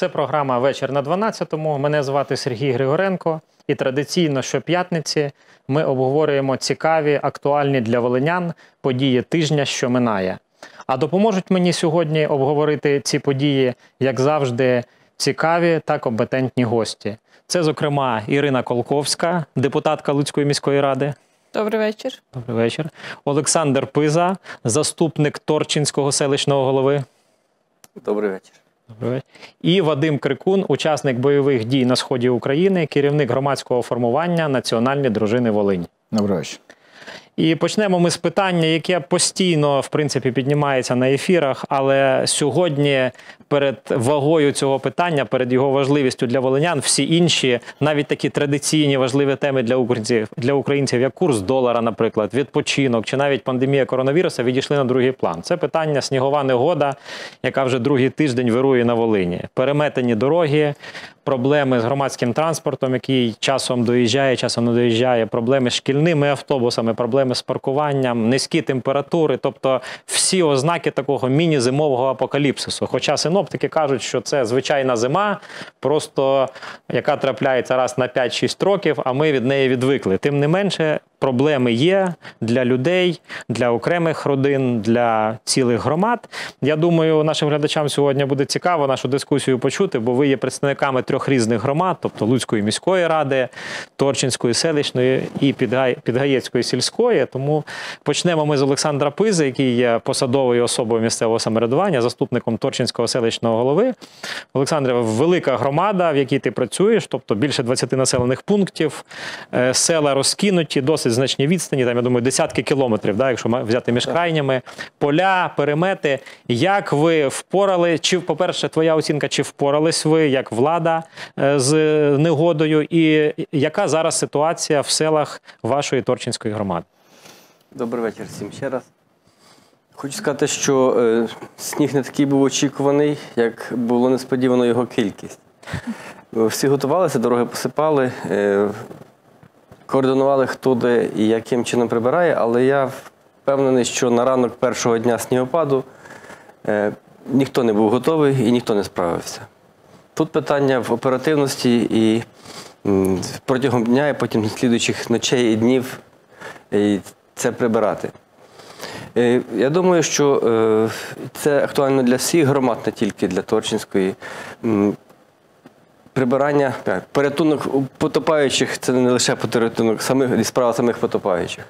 Це програма Вечір на 12-му. Мене звати Сергій Григоренко. І традиційно щоп'ятниці ми обговорюємо цікаві, актуальні для волинян події тижня, що минає. А допоможуть мені сьогодні обговорити ці події, як завжди, цікаві та компетентні гості. Це, зокрема, Ірина Колковська, депутатка Луцької міської ради. Добрий вечір. Добрий вечір. Олександр Пиза, заступник Торчинського селищного голови. Добрий вечір. І Вадим Крикун, учасник бойових дій на сході України, керівник громадського формування Національні дружини Волинь. Добрий вечір. І почнемо ми з питання, яке постійно в принципі піднімається на ефірах, але сьогодні перед вагою цього питання, перед його важливістю для волинян, всі інші, навіть такі традиційні важливі теми для українців, для українців, як курс долара, наприклад, відпочинок чи навіть пандемія коронавіруса, відійшли на другий план. Це питання снігова негода, яка вже другий тиждень вирує на Волині. Переметені дороги, проблеми з громадським транспортом, який часом доїжджає, часом не доїжджає, проблеми з шкільними автобусами, проблеми з паркуванням, низькі температури, тобто всі ознаки такого міні-зимового апокаліпсису. Хоча синоптики кажуть, що це звичайна зима, просто яка трапляється раз на 5-6 років, а ми від неї відвикли. Тим не менше, проблеми є для людей, для окремих родин, для цілих громад. Я думаю, нашим глядачам сьогодні буде цікаво нашу дискусію почути, бо ви є представниками трьох різних громад, тобто Луцької міської ради, Торчинської селищної і Підгаєцької сільської. Тому почнемо ми з Олександра Пизи, який є посадовою особою місцевого самоврядування, заступником Торчинського селищного голови. Олександре, велика громада, в якій ти працюєш, тобто більше 20 населених пунктів, е, села розкинуті, досить значні відстані. Там я думаю, десятки кілометрів, да, якщо взяти між крайнями, поля, перемети. Як ви впорали? Чи, по-перше, твоя оцінка, чи впорались ви як влада е, з негодою, і яка зараз ситуація в селах вашої Торчинської громади? Добрий вечір всім ще раз. Хочу сказати, що е, сніг не такий був очікуваний, як було несподівано його кількість. Всі готувалися, дороги посипали, е, координували, хто де і яким чином прибирає, але я впевнений, що на ранок першого дня снігопаду е, ніхто не був готовий і ніхто не справився. Тут питання в оперативності і протягом дня, і потім слідуючих ночей і днів і це прибирати. Е, Я думаю, що е, це актуально для всіх громад, не тільки для Торчинської. Прибирання, порятунок потопаючих це не лише порятунок самих справа самих потопаючих.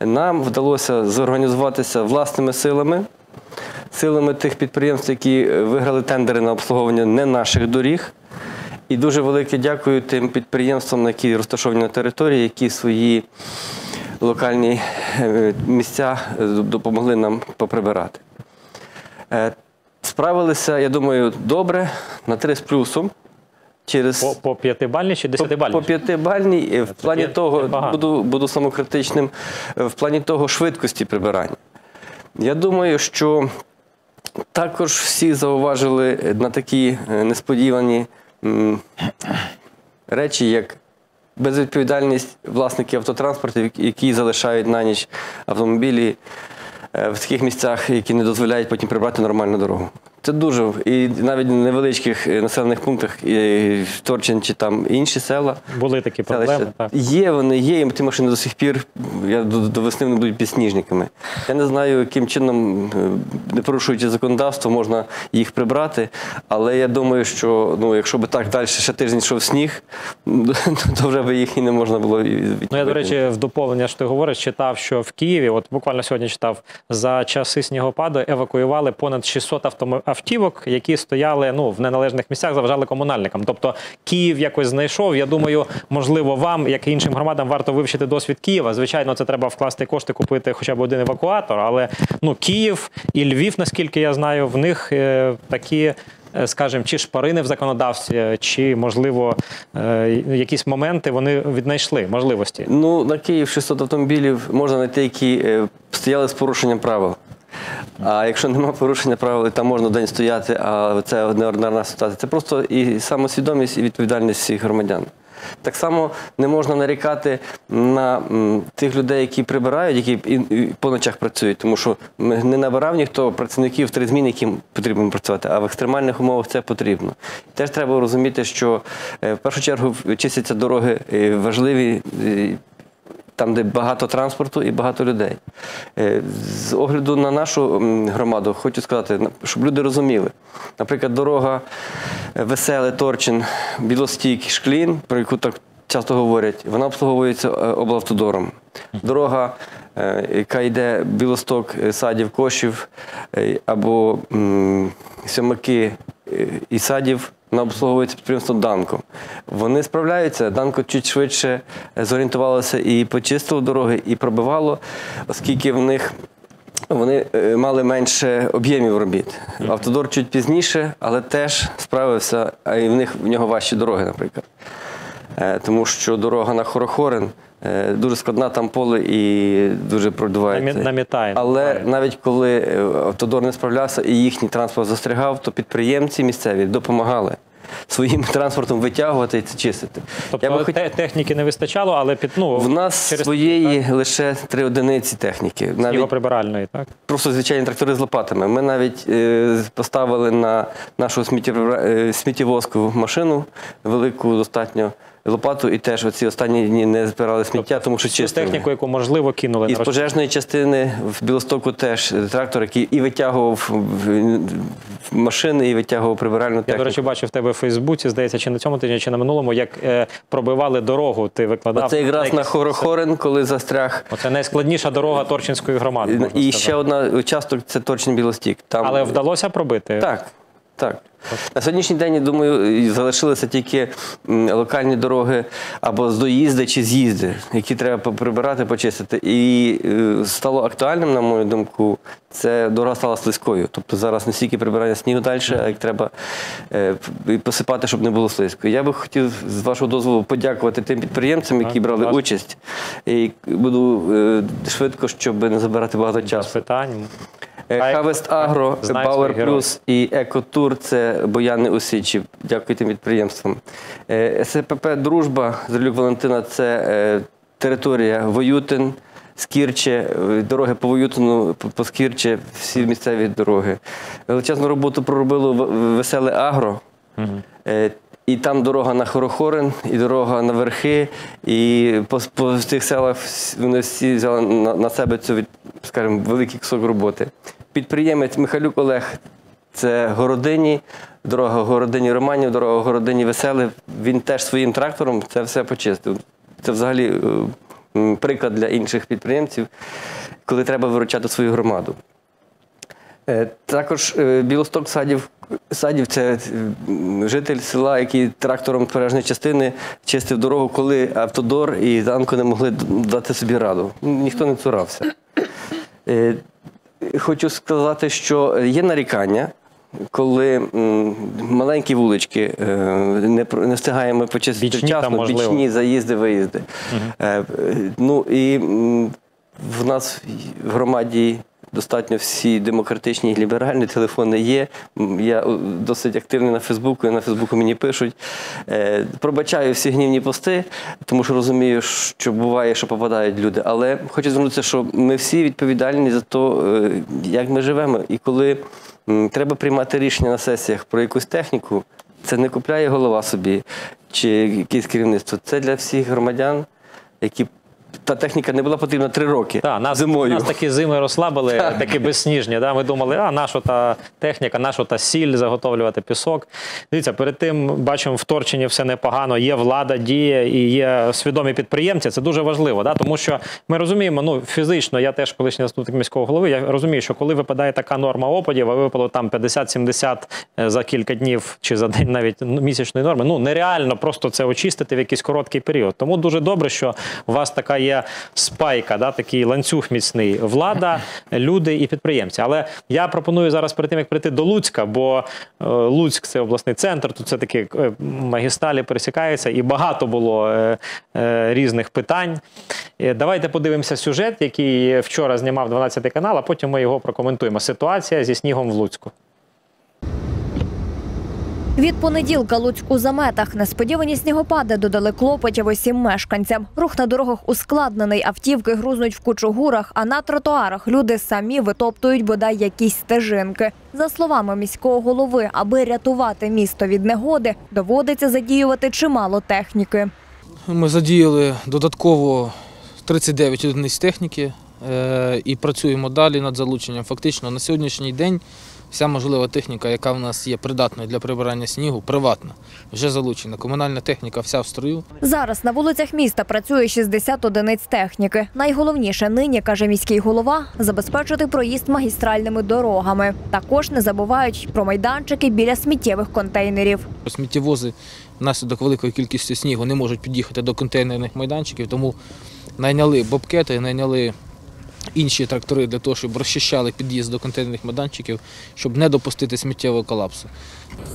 Нам вдалося зорганізуватися власними силами, силами тих підприємств, які е, виграли тендери на обслуговування не наших доріг. І дуже велике дякую тим підприємствам, які розташовані на території, які свої локальні е, місця е, допомогли нам поприбирати. Справилися, я думаю, добре, на три з плюсом. Через По, по п'ятибальній чи десятибальній? по п'ятибальній, е, в плані того, буду, буду самокритичним, е, в плані того швидкості прибирання. Я думаю, що також всі зауважили на такі е, несподівані м, речі, як безвідповідальність власників автотранспорту, які залишають на ніч автомобілі е, в таких місцях, які не дозволяють потім прибрати нормальну дорогу. Це дуже і навіть в невеличких е, населених пунктах і Торчин чи там інші села. Були такі проблеми. селища. Так. Є вони, є, і ті машини до сих пір я, до, до весни вони будуть підсніжниками. Я не знаю, яким чином, е, не порушуючи законодавство, можна їх прибрати. Але я думаю, що ну, якщо б так далі ще тиждень йшов сніг, то вже б їх і не можна було Ну, я, до речі, в доповнення, що ти говориш, читав, що в Києві, от буквально сьогодні читав, за часи снігопаду евакуювали понад 600 автомо- автівок, які стояли ну, в неналежних місцях, заважали комунальникам. Тобто Київ якось знайшов. Я думаю, можливо, вам, як і іншим громадам, варто вивчити досвід Києва. Звичайно, це треба вкласти кошти, купити хоча б один евакуатор. Але ну, Київ і Львів, наскільки я знаю, в них е, такі. е, Скажімо, чи шпарини в законодавстві, чи можливо е, якісь моменти вони віднайшли можливості. Ну, на Київ 600 автомобілів можна знайти, які е, стояли з порушенням правил. А якщо немає порушення правил, там можна день стояти, а це неординарна ситуація. Це просто і самосвідомість, і відповідальність всіх громадян. Так само не можна нарікати на тих людей, які прибирають, які по ночах працюють, тому що не набирав ніхто працівників три зміни, яким потрібно працювати, а в екстремальних умовах це потрібно. Теж треба розуміти, що е, в першу чергу чистяться дороги е, важливі. Там, де багато транспорту і багато людей. Е, З огляду на нашу громаду, хочу сказати, щоб люди розуміли. Наприклад, дорога е, Веселе, Торчин, Білостік, Шклін, про яку так часто говорять, вона обслуговується е, облавтодором. Дорога, яка йде Білосток, Садів, Кошів або Сьомаки і Садів, вона обслуговується підприємством Данко. Вони справляються. Данко чуть швидше е, зорієнтувалося і почистило дороги, і пробивало, оскільки в них вони е, мали менше об'ємів робіт. Автодор чуть пізніше, але теж справився, а і в них в нього важчі дороги, наприклад. Е, Тому що дорога на Хорохорин дуже складна, там поле і дуже продувається. Намітає. Але навіть коли автодор не справлявся і їхній транспорт застрягав, то підприємці місцеві допомагали своїм транспортом витягувати і це чистити. Тобто Я би хот- техніки не вистачало, але під ну В нас через своєї лише три одиниці техніки. Навіть снігоприбиральної, так? просто звичайні трактори з лопатами. Ми навіть е, поставили на нашу е, сміттєвозку машину велику достатньо лопату, і теж оці останні дні не збирали сміття, тому що Цю чистили. техніку, яку можливо кинули І на з пожежної частини в Білостоку теж трактор, який і витягував в- в машини, і витягував прибиральну Я, техніку. до речі, бачив в тебе в Фейсбуці, здається, чи на цьому тижні, чи на минулому, як е, пробивали дорогу. Ти викладав. Оце якраз на якісь- Хорохорин, коли застряг. Оце найскладніша дорога Торчинської громади. можна І сказати. ще одна участок це точно Білостік. Там Але вдалося пробити. Так, так. На сьогоднішній день, я думаю, залишилися тільки локальні дороги або з доїзди чи з'їзди, які треба прибирати, почистити. І е, стало актуальним, на мою думку, це дорога стала слизькою. Тобто зараз не стільки прибирання снігу далі, а як треба е, посипати, щоб не було слизько. Я би хотів з вашого дозволу подякувати тим підприємцям, які брали участь. І буду е, швидко, щоб не забирати багато Без часу. питань. Е, Harvest Agro, Знають Power. Plus і EcoTour – це Бояни Усичі. Дякую тим підприємствам. Е, СПП Дружба Зрелюк Валентина це е, територія Воютин, Скірче, дороги по Воютину, по- Скірче, всі місцеві дороги. Величезну роботу проробило Веселе Агро. І там дорога на Хорохорин, і дорога на верхи, і по, по цих селах вони всі взяли на, на себе цю скажімо, великий кусок роботи. Підприємець Михайлюк Олег це Городині, дорога Городині Романів, дорога Городині Веселих. Він теж своїм трактором це все почистив. Це взагалі е, приклад для інших підприємців, коли треба виручати свою громаду. Е, Також е, Білосток Садів, Садів це житель села, який трактором пережної частини чистив дорогу, коли автодор і танко не могли дати собі раду. Ніхто не цурався. Хочу сказати, що є нарікання, коли м, маленькі вулички е, не, не встигаємо почистити Бічні вчасно, бічні заїзди, виїзди. Е, е, Ну і м, в нас в громаді достатньо всі демократичні і ліберальні телефони є. Я досить активний на Фейсбуку, і на Фейсбуку мені пишуть. Е, Пробачаю всі гнівні пости, тому що розумію, що буває, що попадають люди. Але хочу звернутися, що ми всі відповідальні за те, як ми живемо. І коли треба приймати рішення на сесіях про якусь техніку, це не купляє голова собі чи якесь керівництво. Це для всіх громадян, які та техніка не була потрібна три роки Так, нас, зимою. нас такі зими розслабили, такі безсніжні. Да? Ми думали, а наша та техніка, наша та сіль заготовлювати пісок. Дивіться, перед тим бачимо, в Торчині все непогано. Є влада, діє і є свідомі підприємці. Це дуже важливо, да? тому що ми розуміємо, ну фізично, я теж колишній заступник міського голови. Я розумію, що коли випадає така норма опадів, а випало там 50-70 за кілька днів чи за день навіть місячної норми. Ну нереально просто це очистити в якийсь короткий період. Тому дуже добре, що у вас така є спайка, да, такий ланцюг міцний. Влада, люди і підприємці. Але я пропоную зараз перед тим, як прийти до Луцька, бо е, Луцьк це обласний центр, тут все таки е, магістралі пересікаються, і багато було е, різних питань. Давайте подивимося сюжет, який вчора знімав 12 канал, а потім ми його прокоментуємо. Ситуація зі снігом в Луцьку. Від понеділка Луцьк у заметах несподівані снігопади додали клопотів усім мешканцям. Рух на дорогах ускладнений, автівки грузнуть в кучугурах, а на тротуарах люди самі витоптують бодай якісь стежинки. За словами міського голови, аби рятувати місто від негоди, доводиться задіювати чимало техніки. Ми задіяли додатково 39 одиниць техніки е, і працюємо далі над залученням. Фактично на сьогоднішній день вся можлива техніка, яка в нас є придатною для прибирання снігу, приватна, вже залучена. Комунальна техніка вся в строю. Зараз на вулицях міста працює 60 одиниць техніки. Найголовніше нині, каже міський голова, забезпечити проїзд магістральними дорогами. Також не забувають про майданчики біля сміттєвих контейнерів. Сміттєвози внаслідок великої кількості снігу не можуть під'їхати до контейнерних майданчиків, тому найняли бобкети, найняли інші трактори для того, щоб розчищали під'їзд до контейнерних майданчиків, щоб не допустити сміттєвого колапсу.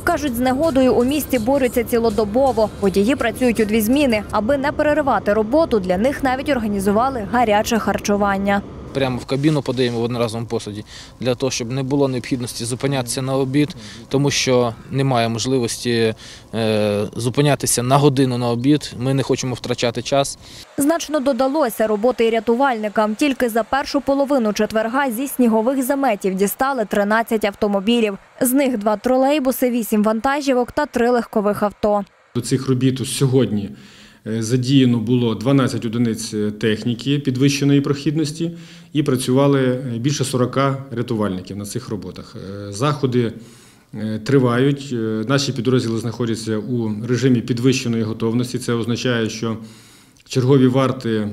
Кажуть, з негодою у місті борються цілодобово. Водії працюють у дві зміни. Аби не переривати роботу, для них навіть організували гаряче харчування. Прямо в кабіну подаємо в одноразовому посуді, для того, щоб не було необхідності зупинятися на обід, тому що немає можливості е, зупинятися на годину на обід. Ми не хочемо втрачати час. Значно додалося роботи рятувальникам. Тільки за першу половину четверга зі снігових заметів дістали 13 автомобілів. З них два тролейбуси, вісім вантажівок та три легкових авто. До цих робіт сьогодні задіяно було 12 одиниць е, техніки підвищеної прохідності і працювали е, більше 40 рятувальників на цих роботах. Е, Заходи е, тривають. Е, Наші підрозділи знаходяться у режимі підвищеної готовності. Це означає, що чергові варти е,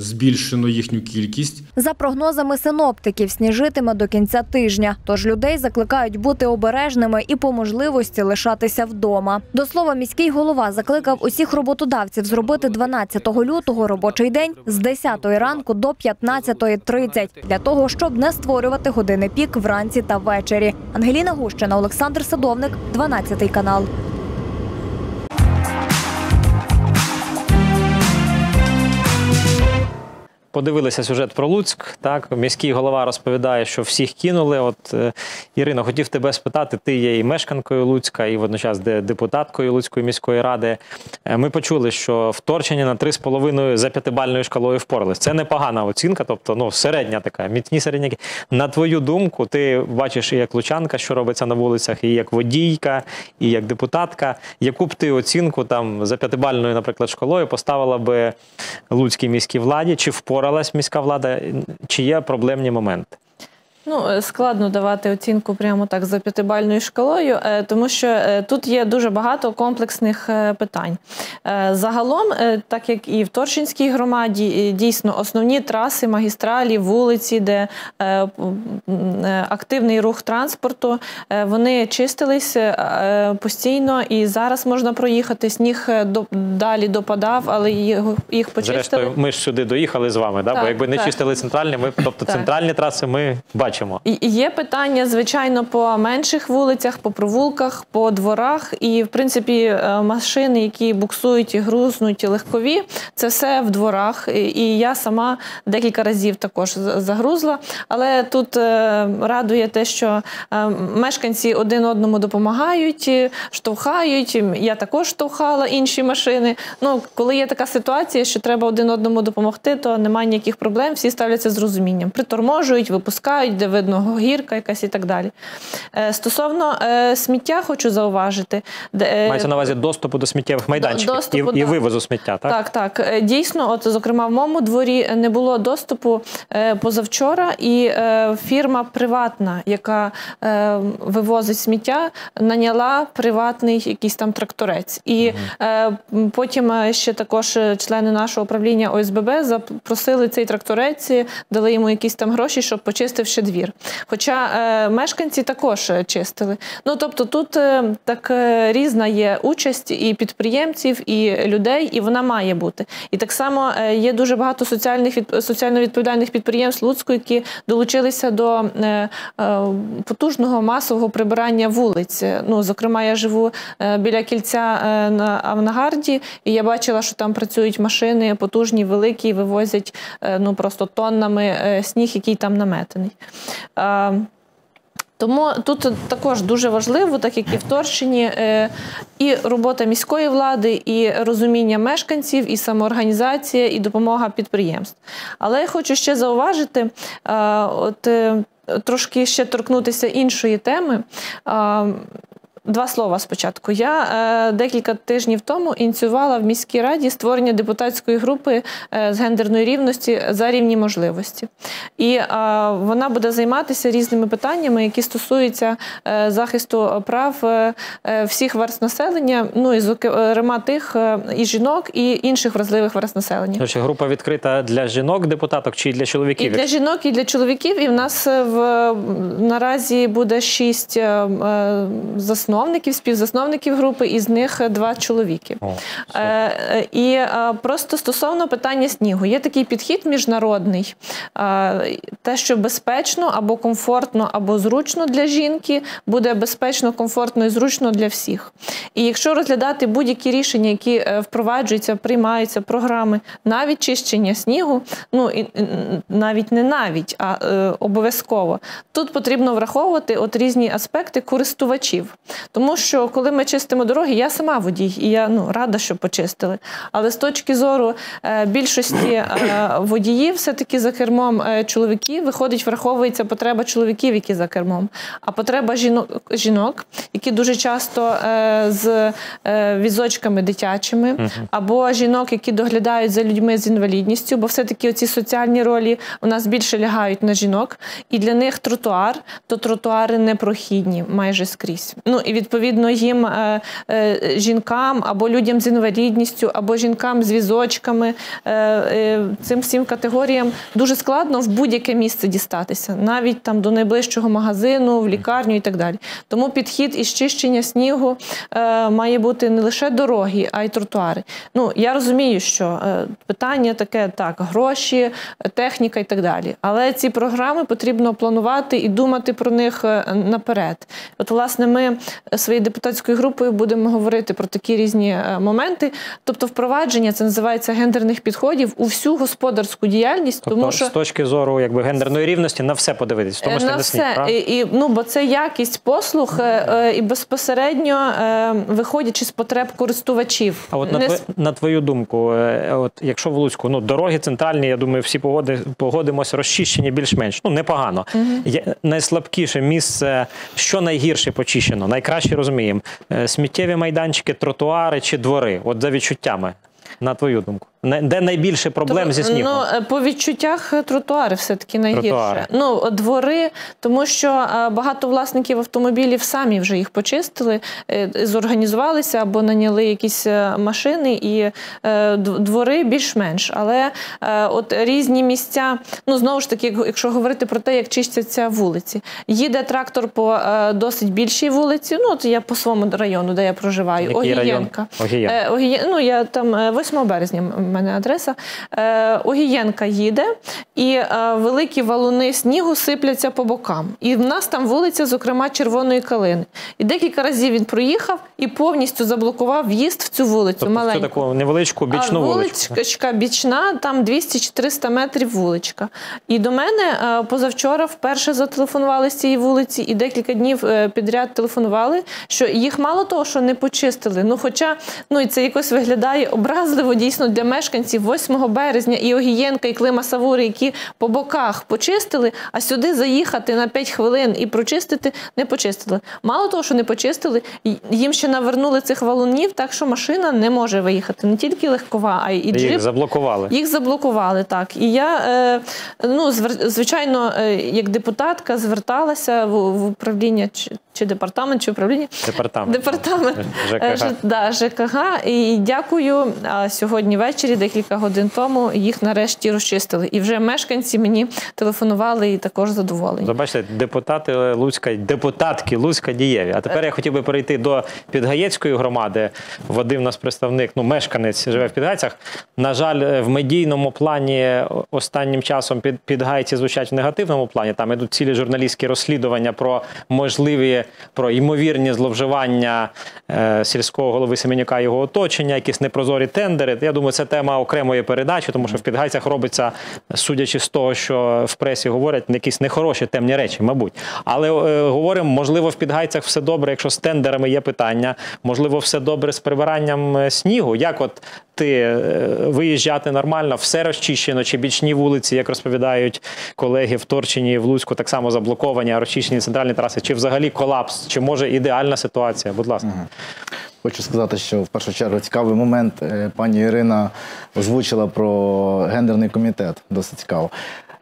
збільшено їхню кількість. За прогнозами синоптиків, сніжитиме до кінця тижня. Тож людей закликають бути обережними і по можливості лишатися вдома. До слова, міський голова закликав усіх роботодавців зробити 12 лютого робочий день з 10 ранку до 15.30 для того, щоб не створювати години пік вранці та ввечері. Ангеліна Гущина, Олександр Садовник, 12 канал. Подивилися сюжет про Луцьк. Так, міський голова розповідає, що всіх кинули. От е, Ірино, хотів тебе спитати. Ти є і мешканкою Луцька, і водночас депутаткою Луцької міської ради. Е, Ми почули, що вторчення на 3,5 за п'ятибальною шкалою впорались. Це непогана оцінка, тобто ну середня така, міцні середняки. На твою думку, ти бачиш і як лучанка, що робиться на вулицях, і як водійка, і як депутатка. Яку б ти оцінку там за п'ятибальною, наприклад, шкалою поставила би Луцькій міській владі? Чи впоралась міська влада? Чи є проблемні моменти? Ну, е, складно давати оцінку прямо так за п'ятибальною шкалою, е, тому що е, тут є дуже багато комплексних питань. Загалом, так як і в Торчинській громаді, дійсно основні траси, магістралі, вулиці, де активний рух транспорту, вони чистились постійно, і зараз можна проїхати. Сніг далі допадав, але їх почистили. Зрештою, ми ж сюди доїхали з вами, да? бо якби не так. чистили центральні, ми тобто Так. центральні траси ми бачимо. І- і Є питання, звичайно, по менших вулицях, по провулках, по дворах. І, в принципі, е, машини, які буксують і грузнуть, і легкові, це все в дворах. І- я сама декілька разів також загрузла. Але тут е, радує те, що е, мешканці один одному допомагають, штовхають. Я також штовхала інші машини. Ну, коли є така ситуація, що треба один одному допомогти, то немає ніяких проблем. Всі ставляться з розумінням. Приторможують, випускають, де видно гірка якась і так далі. Е, Стосовно е, сміття, хочу зауважити. е, Мається на увазі доступу до сміттєвих майданчиків доступу, і, і вивозу сміття, так? Так, так. Дійсно, от, зокрема, в моєму дворі не було доступу позавчора, і фірма приватна, яка вивозить сміття, наняла приватний якийсь там тракторець. І потім ще також члени нашого управління ОСББ запросили цей тракторець, дали йому якісь там гроші, щоб почистив ще двір. Хоча е, мешканці також е, чистили. Ну тобто тут е, так е, різна є участь і підприємців, і людей, і вона має бути. І так само е, є дуже багато соціальних від соціально відповідальних підприємств Луцьку, які долучилися до е, потужного масового прибирання вулиць. Ну, зокрема, я живу біля кільця на Авнагарді, і я бачила, що там працюють машини потужні, великі, і вивозять ну просто тоннами сніг, який там наметений. Е, Тому тут також дуже важливо, так як і в Торщині, е, і робота міської влади, і розуміння мешканців, і самоорганізація, і допомога підприємств. Але я хочу ще зауважити, е, от трошки ще торкнутися іншої теми. Е, Два слова спочатку. Я е, декілька тижнів тому ініціювала в міській раді створення депутатської групи е, з гендерної рівності за рівні можливості. І е, вона буде займатися різними питаннями, які стосуються е, захисту прав е, е, всіх верст населення, ну і зокрема тих е, і жінок, і інших вразливих верст населення. Тож група відкрита для жінок, депутаток чи для І чоловіків? для жінок, і для чоловіків. І в нас е, в наразі буде шість е, е, засновників, співзасновників групи, із них два чоловіки. О, Е, е, І е, просто стосовно питання снігу, є такий підхід міжнародний, е, те, що безпечно або комфортно, або зручно для жінки, буде безпечно, комфортно і зручно для всіх. І якщо розглядати будь-які рішення, які е, впроваджуються, приймаються програми, навіть чищення снігу, ну і і, навіть не навіть, а е, обов'язково, тут потрібно враховувати от різні аспекти користувачів. Тому що коли ми чистимо дороги, я сама водій, і я ну рада, що почистили. Але з точки зору е, більшості е, водіїв, все-таки за кермом е, чоловіків виходить, враховується потреба чоловіків, які за кермом, а потреба жінок, жінок які дуже часто е, з е, візочками дитячими, або жінок, які доглядають за людьми з інвалідністю, бо все-таки оці соціальні ролі у нас більше лягають на жінок, і для них тротуар, то тротуари непрохідні майже скрізь. Ну і відповідно їм е, е, жінкам або людям з інвалідністю, або жінкам з візочками, е, е, цим всім категоріям дуже складно в будь-яке місце дістатися, навіть там до найближчого магазину, в лікарню і так далі. Тому підхід із чищення снігу е, має бути не лише дороги, а й тротуари. Ну я розумію, що е, питання таке так: гроші, техніка і так далі. Але ці програми потрібно планувати і думати про них наперед. От, власне, ми своєю депутатською групою будемо говорити про такі різні е, моменти. Тобто, впровадження це називається гендерних підходів у всю господарську діяльність, Тобто, тому що з точки зору якби гендерної рівності на все подивитись, тому числі на сніг. все. правда? І, і, ну, бо це якість послуг е, е, і безпосередньо е, виходячи з потреб користувачів. А от на, Не тво- на твою думку, е, от якщо в Луцьку ну дороги центральні, я думаю, всі погоди погодимося, розчищені більш-менш. Ну непогано. Є найслабкіше місце, що найгірше почищено, найкраще розуміємо. Е, Сміттєві майданчики, тротуари чи двори. От за відчуттями, на твою думку, де найбільше проблем зі снігом? Ну, е, по відчуттях е, тротуари все-таки найгірше. Тротуари. Ну, е, двори, тому що багато власників автомобілів самі вже їх почистили, зорганізувалися або наняли якісь машини, і двори більш-менш. Але от різні місця, ну знову ж таки, як- якщо говорити про те, як чистяться вулиці, їде трактор по досить більшій вулиці. Ну, от я по своєму району, де я проживаю, Який район? Огієнка. Огієнка. Е, Ну, я там е, 8 березня в мене адреса. Е, Огієнка їде, і е, великі валуни снігу сипляться по бокам. І в нас там вулиця, зокрема, червоної калини. І декілька разів він проїхав і повністю заблокував в'їзд в цю вулицю. Тобто маленьку. цю таку невеличку бічну а вуличку. вуличка бічна, там 200 чи 300 метрів вуличка. І до мене е, позавчора вперше зателефонували з цієї вулиці, і декілька днів е, підряд телефонували, що їх мало того, що не почистили. Ну, хоча ну і це якось виглядає образливо дійсно для мешканців 8 березня і Огієнка, і Клима Савури, які по боках почистили, а сюди заїхати на 5 хвилин і прочистити не почистили. Мало того, що не почистили, їм ще навернули цих валунів, так що машина не може виїхати. Не тільки легкова, а й і Їх заблокували. Їх заблокували так. І я е, ну звичайно, е, як депутатка зверталася в, в управління чи, департамент, чи управління Департамент. департамент ЖКГ. е, да, ЖКГ. І дякую. А сьогодні ввечері, декілька годин тому, їх нарешті розчистили. І вже мешканці мені телефонували і також задоволені. Забачте, депутати Луцька, депутатки Луцька дієві. А тепер я хотів би перейти до Підгаєцької громади. Вадим у нас представник, ну мешканець живе в Підгайцях. На жаль, е, в медійному плані останнім часом під Підгайці звучать в негативному плані. Там ідуть цілі журналістські розслідування про можливі про ймовірні зловживання е, сільського голови Семенюка і його оточення, якісь непрозорі тендери. Я думаю, це тема окремої передачі, тому що в підгайцях робиться, судячи з того, що в пресі говорять, якісь нехороші темні речі, мабуть. Але е, говоримо, можливо, в підгайцях все добре, якщо з тендерами є питання, можливо, все добре з прибиранням е, снігу. Як от ти е, виїжджати нормально, все розчищено, чи бічні вулиці, як розповідають колеги в Торчині в Луцьку, так само заблоковані, а розчищені центральні траси, чи взагалі колапс, чи може ідеальна ситуація? Будь ласка. Хочу сказати, що в першу чергу цікавий момент. Е, Пані Ірина озвучила про гендерний комітет. Досить цікаво.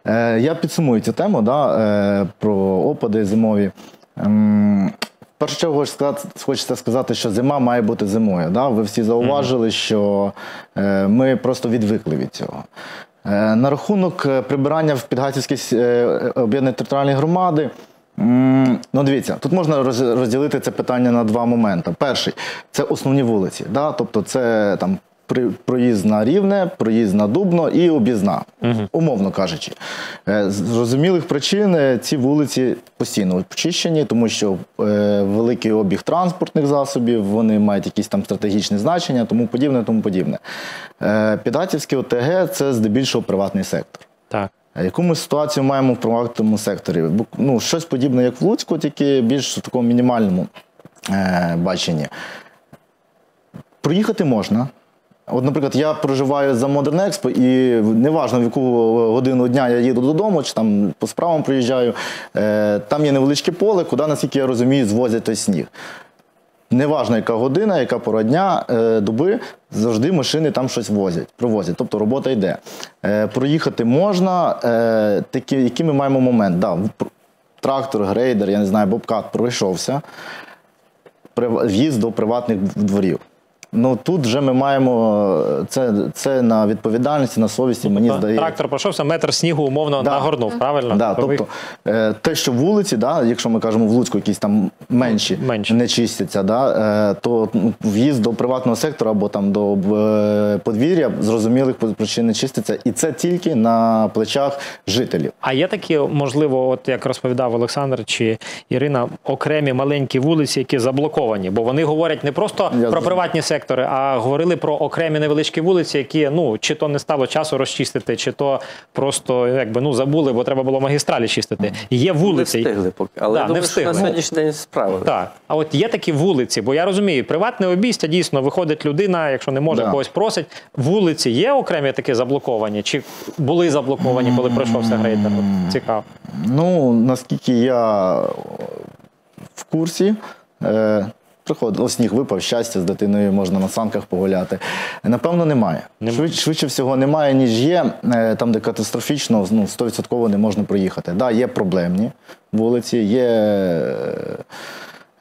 Е, Я підсумую цю тему да, е, про опади зимові. Ем, В першу чергу хочеться сказати, що зима має бути зимою. Да? Ви всі зауважили, що ми просто відвикли від цього. На рахунок прибирання в Підгатівській об'єднаної територіальної громади. Ну, дивіться, тут можна розділити це питання на два моменти. Перший це основні вулиці. Да? Тобто, це там проїзд на рівне, проїзд на дубно і об'їзна, умовно кажучи. Е, З зрозумілих причин е, ці вулиці постійно почищені, тому що е, великий обіг транспортних засобів, вони мають якісь там стратегічні значення, тому подібне, тому подібне. Е, Підгатівське ОТГ це здебільшого приватний сектор. Так. Яку ми ситуацію маємо в приватному секторі? Ну, щось подібне, як в Луцьку, тільки більш в такому мінімальному е, баченні. Проїхати можна. От, наприклад, я проживаю за Modern Expo, і неважно в яку годину дня я їду додому, чи там по справам приїжджаю, е, там є невеличке поле, куди, наскільки я розумію, звозять той сніг. Неважно, яка година, яка пора дня, е, доби, завжди машини там щось возять, привозять. Тобто робота йде. Е, проїхати можна. Е, такі, який ми маємо момент? Да, трактор, грейдер, я не знаю, бобкат пройшовся. В'їзд до приватних дворів. Ну тут вже ми маємо це, це на відповідальності, на совісті, мені здається. Трактор пройшовся, метр снігу умовно Да. нагорнув, правильно? Да, Ви- тобто е, те, що вулиці, да, якщо ми кажемо в Луцьку, якісь там менші, Менші. не чистяться, да, е, то ну, в'їзд до приватного сектора або там до е, подвір'я зрозумілих причин не чиститься. І це тільки на плечах жителів. А є такі, можливо, от як розповідав Олександр чи Ірина, окремі маленькі вулиці, які заблоковані, бо вони говорять не просто Я про приватні сектори, а говорили про окремі невеличкі вулиці, які ну чи то не стало часу розчистити, чи то просто якби ну забули, бо треба було магістралі чистити. Є Не вулиці. встигли поки. Але Да, я не думаю, що на сьогоднішній день справили. Так, а от є такі вулиці, бо я розумію, приватне обійстя дійсно виходить людина, якщо не може, Да. когось просить. Вулиці є окремі такі заблоковані, чи були заблоковані, коли пройшовся грейдер? От Цікаво. Ну, наскільки я в курсі, е, приходило, сніг випав, щастя, з дитиною можна на санках погуляти. Напевно, немає. Нема. Швидше, швидше всього немає, ніж є. Е, Там, де катастрофічно, ну, 100% не можна проїхати. Да, є проблемні вулиці, є.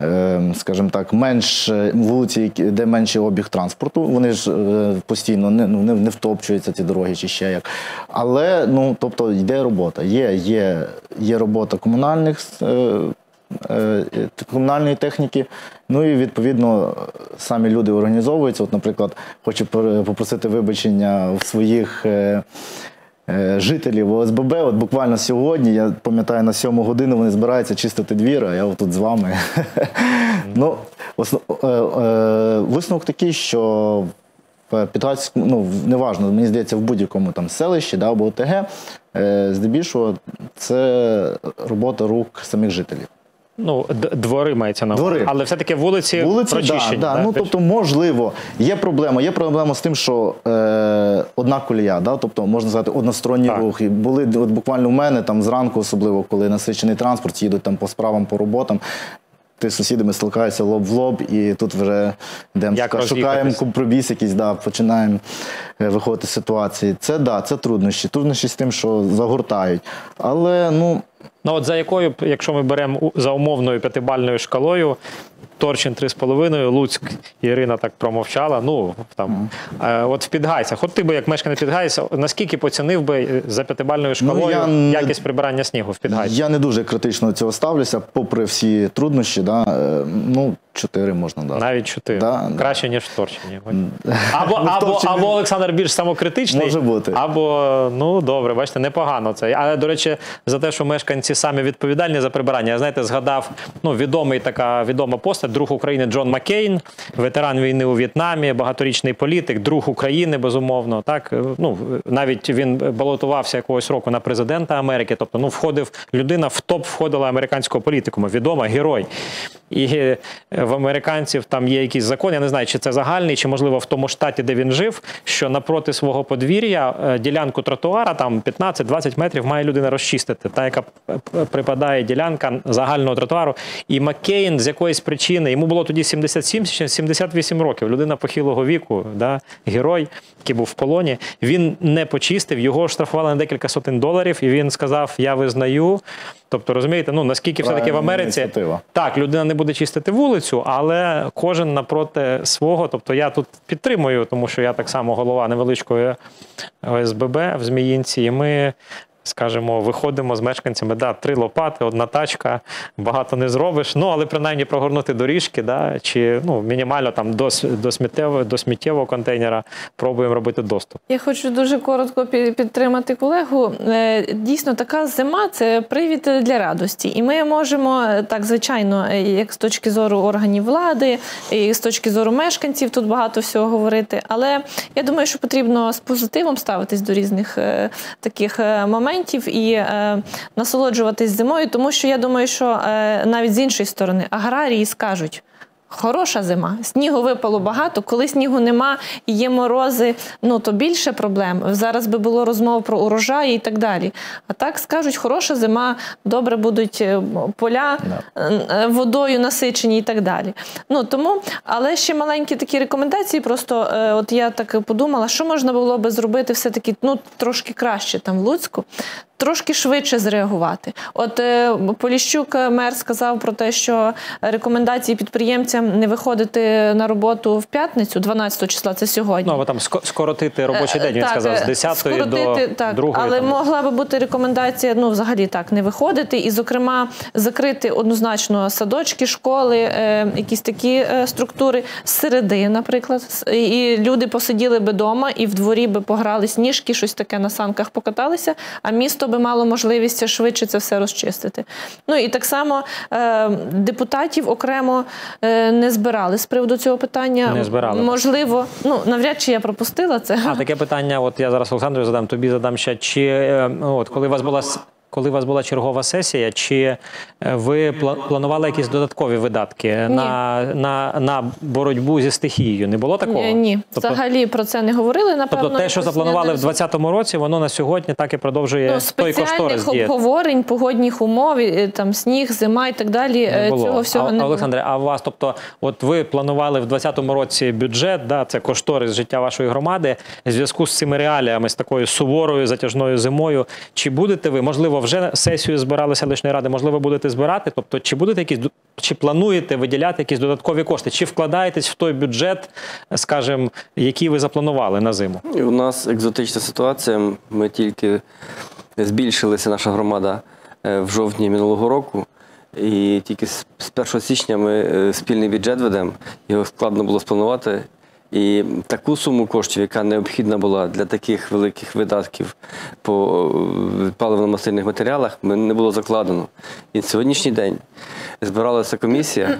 е, Скажімо так, менш е, вулиці, де менший обіг транспорту, вони ж постійно не, ну, не, не втопчуються ці дороги чи ще як. Але ну, тобто йде робота. Є, є, є робота комунальних комунальної техніки. Ну і відповідно самі люди організовуються. От, наприклад, хочу попросити вибачення в своїх. е, е, Жителів ОСББ, от буквально сьогодні, я пам'ятаю, на сьому годину вони збираються чистити двір, а я тут з вами. ну, е, е, висновок такий, що ну, неважно, мені здається, в будь-якому там селищі да, або ОТГ, е, здебільшого це робота рук самих жителів. Ну, двори мається на увазі. Але все-таки вулиці, Вулиці, прочищені. да, да. Ну, тобто, можливо, є проблема. Є проблема з тим, що е, одна колія, да? тобто, можна сказати, односторонній Так. рух. І були от буквально в мене там зранку, особливо, коли насичений транспорт, їдуть там по справам, по роботам. Ти з сусідами стикаєшся лоб в лоб, і тут вже йдемо, Як шукаємо компроміс якийсь, да, починаємо е, виходити з ситуації. Це да, це труднощі. Труднощі з тим, що загортають. Але ну. Ну от за якою, якщо ми беремо за умовною п'ятибальною шкалою, Торчин 3,5, Луцьк Ірина так промовчала. Ну там е, от в Підгайцях. От ти би як мешканець Підгайця, наскільки поцінив би е, за п'ятибальною шкалою я не- якість прибирання снігу в Підгайцях? Я не дуже критично до цього ставлюся, попри всі труднощі, да, е, ну, 4 можна дати. Навіть чотири. Да, да. Краще, ніж в Торчині. Або, Ну, в або, Торчині- або Олександр більш самокритичний. Може бути. Або, ну добре, бачите, непогано це. Але, до речі, за те, що мешканці самі відповідальні за прибирання, я знаєте, згадав ну, відомий така відома постать, друг України Джон Маккейн, ветеран війни у В'єтнамі, багаторічний політик, друг України, безумовно. Так, ну, навіть він балотувався якогось року на президента Америки. Тобто, ну, входив людина в топ входила американського політикуму, відома герой. І е, в американців там є якийсь закон, я не знаю, чи це загальний, чи можливо в тому штаті, де він жив, що напроти свого подвір'я е, ділянку тротуара, там 15-20 метрів, має людина розчистити, та яка припадає ділянка загального тротуару. І Маккейн з якоїсь причини, йому було тоді 77 чи 78 років. Людина похилого віку, да, герой, який був в полоні. Він не почистив, його штрафували на декілька сотень доларів, і він сказав: Я визнаю. Тобто, розумієте, ну наскільки все-таки в Америці ініціатива. так, людина не буде чистити вулицю, але кожен напроти свого. Тобто я тут підтримую, тому що я так само голова невеличкої ОСББ в Зміїнці, і ми. Скажімо, виходимо з мешканцями, да, три лопати, одна тачка, багато не зробиш. Ну, але принаймні прогорнути доріжки, да, чи ну, мінімально там до, до, сміттєвого, до сміттєвого контейнера пробуємо робити доступ. Я хочу дуже коротко підтримати колегу. Е, Дійсно, така зима це привід для радості, і ми можемо е, так, звичайно, е, як з точки зору органів влади, і з точки зору мешканців тут багато всього говорити. Але я думаю, що потрібно з позитивом ставитись до різних таких е, моментів і е, насолоджуватись зимою, тому що я думаю, що е, навіть з іншої сторони аграрії скажуть. Хороша зима, снігу випало багато. Коли снігу нема і є морози, ну то більше проблем. Зараз би було розмов про урожаї і так далі. А так скажуть, хороша зима, добре будуть е, поля е, водою насичені і так далі. Ну тому, але ще маленькі такі рекомендації. Просто е, от я так подумала, що можна було би зробити все-таки ну трошки краще там в Луцьку. Трошки швидше зреагувати. От е, Поліщук е, мер сказав про те, що рекомендації підприємцям не виходити на роботу в п'ятницю, 12 числа, це сьогодні. Ну, або там ско- скоротити робочий день, він Так, сказав, з е, 10 скоротити, до так, 2. Але могла би бути рекомендація, ну взагалі так, не виходити, і, зокрема, закрити однозначно садочки, школи, е, якісь такі е, структури середи, наприклад. І люди посиділи би вдома і в дворі би пограли сніжки, щось таке на санках покаталися, а місто би мало можливість швидше це все розчистити. Ну і так само е, депутатів окремо е, не збирали з приводу цього питання. Не збирали. Можливо, ну навряд чи я пропустила це. А таке питання, от я зараз Олександру задам, тобі задам ще. Чи е, от коли у вас була коли у вас була чергова сесія, чи е, ви планували якісь додаткові видатки на, на, на боротьбу зі стихією? Не було такого? Ні, ні. Тобто, взагалі про це не говорили. Напевно, тобто те, що запланували в 2020 році, воно на сьогодні так і продовжує ну, той кошторис спеціальних обговорень, погодних умов, там сніг, зима і так далі. Не е, було. Цього всього а, не було. Олександре, а у вас, тобто, от ви планували в 2020 році бюджет, да, це кошторис життя вашої громади. В зв'язку з цими реаліями, з такою суворою затяжною зимою. Чи будете ви, можливо, вже сесію збирали селищної ради, можливо, будете збирати? Тобто, чи будете якісь чи плануєте виділяти якісь додаткові кошти? Чи вкладаєтесь в той бюджет, скажімо, який ви запланували на зиму? І у нас екзотична ситуація. Ми тільки збільшилася наша громада е, в жовтні минулого року. І тільки з з 1 січня ми е, спільний бюджет ведемо. Його складно було спланувати. І таку суму коштів, яка необхідна була для таких великих видатків по е, паливно-мастильних матеріалах, не було закладено. І на сьогоднішній день збиралася комісія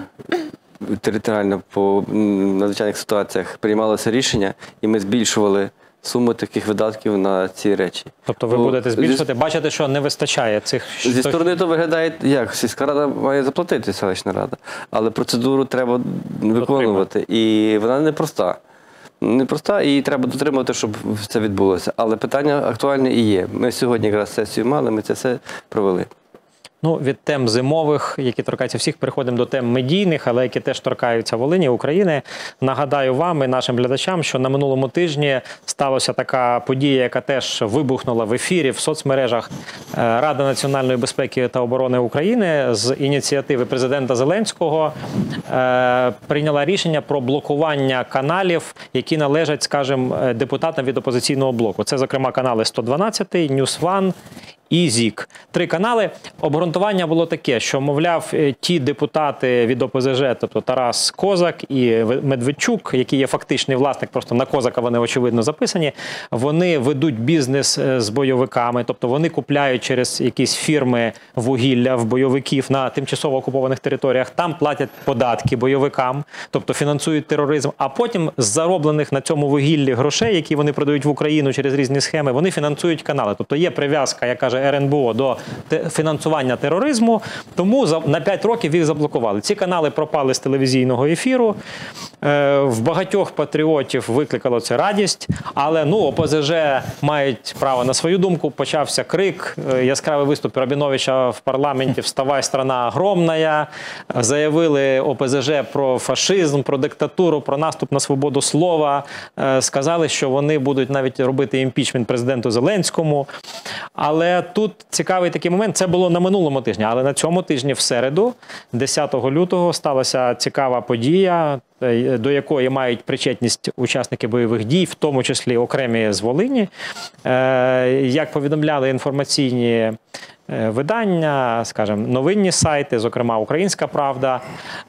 територіально по надзвичайних ситуаціях, приймалося рішення, і ми збільшували суму таких видатків на ці речі. Тобто ви Бо будете зі- збільшувати, бачите, що не вистачає цих Зі сторони то виглядає, як сільська рада має заплатити селищна рада, але процедуру треба виконувати. І вона непроста. Непроста, і треба дотримувати, щоб це відбулося. Але питання актуальне і є. Ми сьогодні якраз сесію мали, ми це все провели. Ну, від тем зимових, які торкаються всіх, переходимо до тем медійних, але які теж торкаються Волині, України. Нагадаю вам і нашим глядачам, що на минулому тижні сталася така подія, яка теж вибухнула в ефірі в соцмережах Е, Рада національної безпеки та оборони України з ініціативи президента Зеленського е, прийняла рішення про блокування каналів, які належать, скажімо, е, депутатам від опозиційного блоку. Це, зокрема, канали 112, News One і ЗІК. Три канали. Обґрунтування було таке, що, мовляв, е, ті депутати від ОПЗЖ, тобто Тарас Козак і Медведчук, які є фактичний власник, просто на Козака вони очевидно записані. Вони ведуть бізнес е, з бойовиками, тобто вони купляють через якісь фірми вугілля в бойовиків на тимчасово окупованих територіях. Там платять податки бойовикам, тобто фінансують тероризм. А потім з зароблених на цьому вугіллі грошей, які вони продають в Україну через різні схеми, вони фінансують канали. Тобто є прив'язка, як каже РНБО, до фінансування тероризму. Тому на 5 років їх заблокували. Ці канали пропали з телевізійного ефіру. Е, В багатьох патріотів викликало це радість, але ну ОПЗЖ мають право на свою думку. Почався крик, е, яскравий виступ Рабіновича в парламенті Вставай, страна огромна. Заявили ОПЗЖ про фашизм, про диктатуру, про наступ на свободу слова. Е, Сказали, що вони будуть навіть робити імпічмент президенту Зеленському. Але тут цікавий такий момент. Це було на минулому тижні, але на цьому тижні, в середу, 10 лютого, сталася цікава подія, е, до якої мають причетність учасники бойових дій, в тому числі окремі з Волині. Е, Як повідомляли інформаційні видання, скажімо, новинні сайти, зокрема Українська Правда,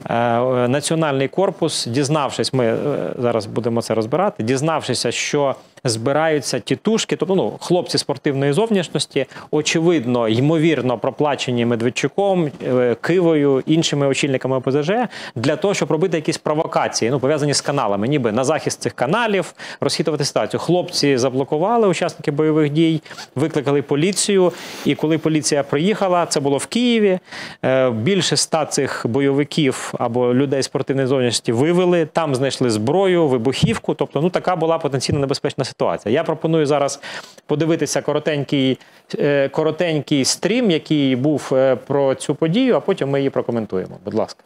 е, Національний корпус, дізнавшись, ми е, зараз будемо це розбирати, дізнавшися, що збираються тітушки, тобто ну, хлопці спортивної зовнішності, очевидно, ймовірно, проплачені Медведчуком, е, Кивою, іншими очільниками ОПЗЖ, для того, щоб робити якісь провокації, ну пов'язані з каналами, ніби на захист цих каналів, розхитувати ситуацію. Хлопці заблокували учасники бойових дій, викликали поліцію. І коли поліція приїхала, це було в Києві. е, Більше ста цих бойовиків або людей спортивної зовнішності вивели. Там знайшли зброю, вибухівку. Тобто, ну така була потенційно небезпечна ситуація. Я пропоную зараз подивитися коротенький, е, коротенький стрім, який був е, про цю подію, а потім ми її прокоментуємо. Будь ласка.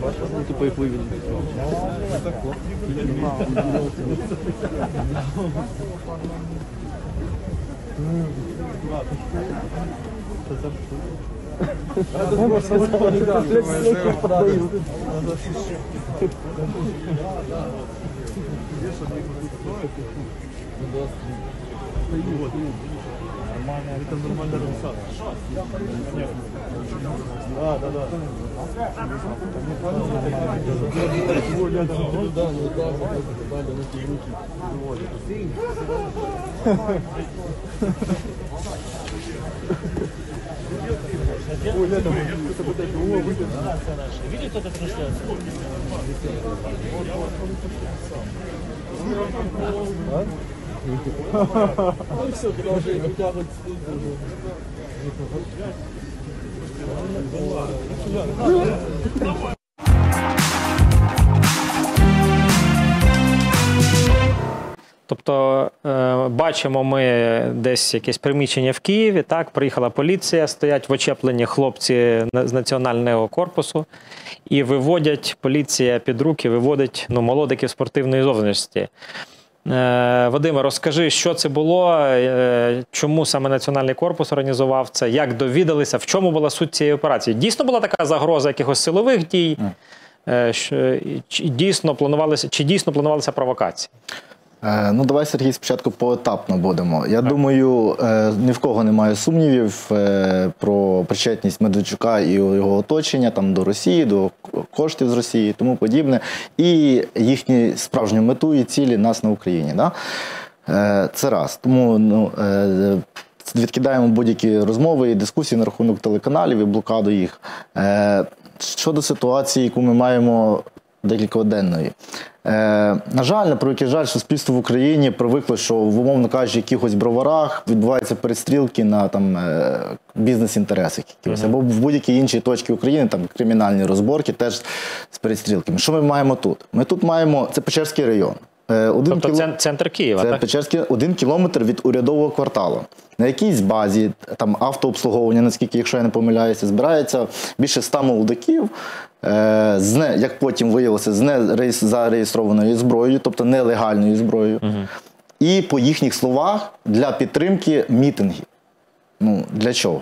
Ну, типа их вывели. Вот. нормальная. Это нормальная русалка. Да, да, да. Ой, лето, это вот это, о, выйдет. Видит это трансляцию? А? Тобто е, бачимо ми десь якесь приміщення в Києві. Так, приїхала поліція, стоять в очепленні хлопці з національного корпусу і виводять поліція під руки, виводить ну, молодиків спортивної зовнішності. Е, Вадиме, розкажи, що це було, е, чому саме Національний корпус організував це, як довідалися, в чому була суть цієї операції? Дійсно була така загроза якихось силових дій? Е, Чи дійсно планувалися, чи дійсно планувалися провокації? Е, Ну, давай, Сергій, спочатку поетапно будемо. Я думаю, е, ні в кого немає сумнівів е, про причетність Медведчука і його оточення там, до Росії, до коштів з Росії і тому подібне, і їхню справжню мету і цілі нас на Україні. Да? Це раз. Тому ну, відкидаємо будь-які розмови і дискусії на рахунок телеканалів і блокаду їх. Щодо ситуації, яку ми маємо декількоденної. Е, на жаль, на превеликий жаль, суспільство в Україні привикло, що в умовно кажучи, якихось броварах відбуваються перестрілки на там е, бізнес-інтересах якихось, або в будь-якій іншій точці України, там кримінальні розборки, теж з перестрілками. Що ми маємо тут? Ми тут маємо це Печерський район. Е, один Тобто кіло- це центр Києва, це так? Печерський один кілометр від урядового кварталу. На якійсь базі там автообслуговування, наскільки, якщо я не помиляюся, збирається більше ста молодиків. Е, з не, як потім виявилося, з незареєстрованою зброєю, тобто нелегальною зброєю. І по їхніх словах для підтримки мітингів. Ну, для чого?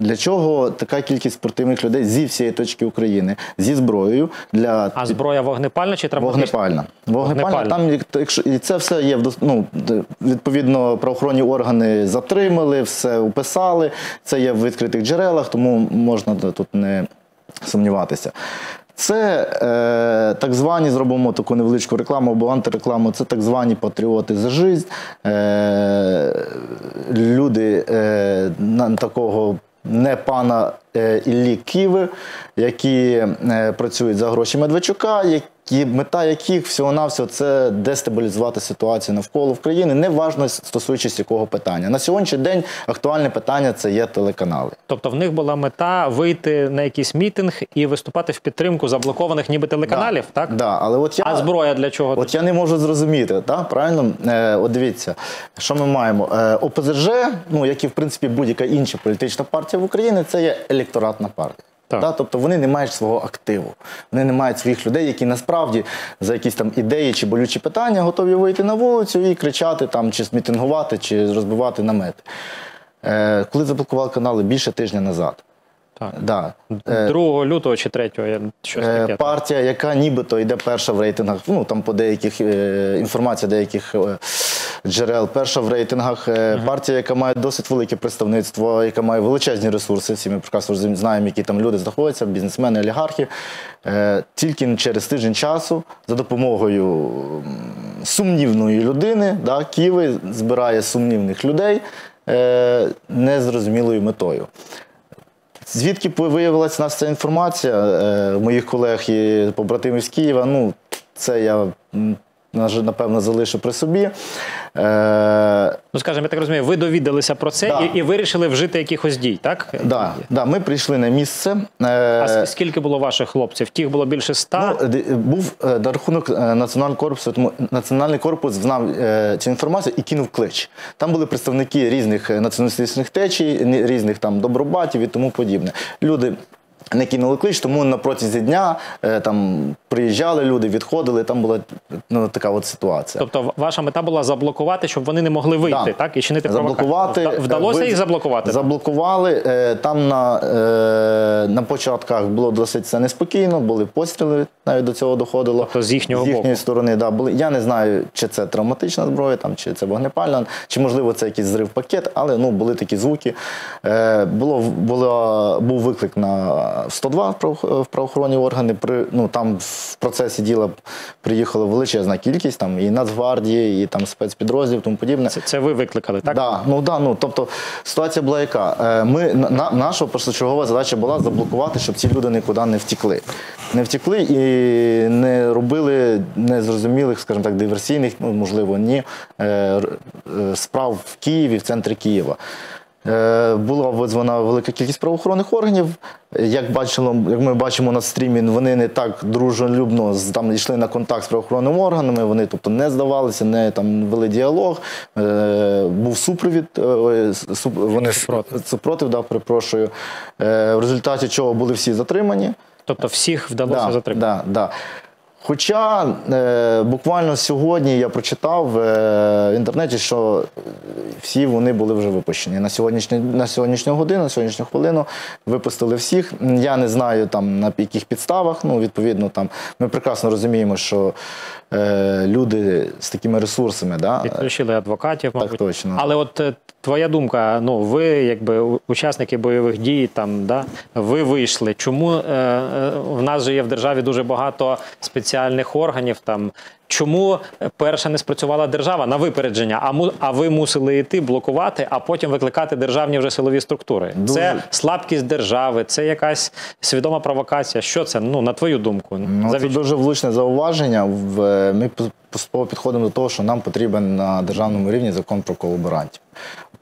Для чого така кількість спортивних людей зі всієї точки України зі зброєю для А зброя вогнепальна чи травматична? Вогнепальна. Вогнепальна. Вогнепальна. Там, якщо і це все є ну, відповідно, правоохоронні органи затримали, все описали. Це є в відкритих джерелах, тому можна тут не сумніватися. Це е, так звані, зробимо таку невеличку рекламу або антирекламу, це так звані патріоти за жизнь. Е, люди е, на такого не пана Іллі Ківи, які е, працюють за гроші Медведчука, які, мета яких всього-навсього це дестабілізувати ситуацію навколо в країні, неважно стосуючись якого питання. На сьогоднішній день актуальне питання це є телеканали. Тобто в них була мета вийти на якийсь мітинг і виступати в підтримку заблокованих ніби телеканалів, так? Да, але от я, А зброя для чого? От я не можу зрозуміти, так? правильно? Е, от дивіться, що ми маємо? Е, ОПЗЖ, ну як і в принципі будь-яка інша політична партія в Україні, це є електоратна партія. Так. Да? тобто вони не мають свого активу, вони не мають своїх людей, які насправді за якісь там ідеї чи болючі питання готові вийти на вулицю і кричати там, чи смітингувати, чи розбивати намети. Е, коли заблокували канали більше тижня назад. Так. Да. Е, 2 лютого чи 3 я щось Е, таке. партія, яка нібито йде перша в рейтингах, ну там по деяких е, інформація деяких е, джерел, перша в рейтингах. Е, Партія, яка має досить велике представництво, яка має величезні ресурси. Всі ми прекрасно знаємо, які там люди знаходяться, бізнесмени, олігархи. Е, тільки через тиждень часу за допомогою сумнівної людини, да, Києви збирає сумнівних людей е, незрозумілою метою. Звідки виявилася нас ця інформація е, моїх колег і побратимів з Києва? Ну, це я напевно залишу при собі. Е, Ну, скажімо, я так розумію, ви довідалися про це Да. і, і вирішили вжити якихось дій, так? да, да, ми прийшли на місце. А Е, с- скільки було ваших хлопців? Тих було більше ста? Ну, був е, на рахунок е, національного корпусу, тому національний корпус знав е, цю інформацію і кинув клич. Там були представники різних націоналістичних течій, різних там добробатів і тому подібне. Люди. Не кинули клич, тому на протязі дня там приїжджали люди, відходили. Там була ну, така от ситуація. Тобто ваша мета була заблокувати, щоб вони не могли вийти, Да. так? І чинити заблокувати. Вдалося е, їх заблокувати? Заблокували. Е, Там на, е, на початках було досить все неспокійно, були постріли, навіть до цього доходило. Тобто з їхнього їхньої боку. сторони, да, були. Я не знаю, чи це травматична зброя, там, чи це вогнепальна, чи можливо це якийсь зрив пакет, але ну, були такі звуки. Е, було, було, був виклик на 102 в право- в правоохоронні органи. При, ну, там в процесі діла приїхала величезна кількість, там і Нацгвардії, і там спецпідрозділів, тому подібне. Це, це ви викликали, так? Да, ну да, ну тобто ситуація була яка? Е, Ми на наша першочергова задача була заблокувати, щоб ці люди нікуди не втікли. Не втікли і не робили незрозумілих, скажімо так, диверсійних, ну можливо, ні е, е, справ в Києві, в центрі Києва. Е, Була визвана велика кількість правоохоронних органів. Як бачило, як ми бачимо на стрімі, вони не так дружелюбно там йшли на контакт з правоохоронними органами. Вони тобто не здавалися, не там вели діалог. Е, був супровід. е, суп- вони Супротив. супротив, да, перепрошую. Е, в результаті чого були всі затримані. Тобто всіх вдалося Да, затримати? Да, да. Хоча е, буквально сьогодні я прочитав е, в інтернеті, що всі вони були вже випущені. На сьогоднішню, на сьогоднішню годину, на сьогоднішню хвилину випустили всіх. Я не знаю там на яких підставах. Ну, відповідно, там ми прекрасно розуміємо, що е, люди з такими ресурсами, да, Підключили адвокатів, мабуть. точно. Але от е, твоя думка, ну ви якби учасники бойових дій, там да ви вийшли. Чому е, е, в нас же є в державі дуже багато спеціальних органів? Там чому е, перша не спрацювала держава на випередження? А му а ви мусили йти блокувати, а потім викликати державні вже силові структури? Дуже- Це слабкість держави, це якась свідома провокація. Що це? Ну на твою думку, Ну, це дуже влучне зауваження. В- Ми поступово підходимо до того, що нам потрібен на державному рівні закон про колаборантів.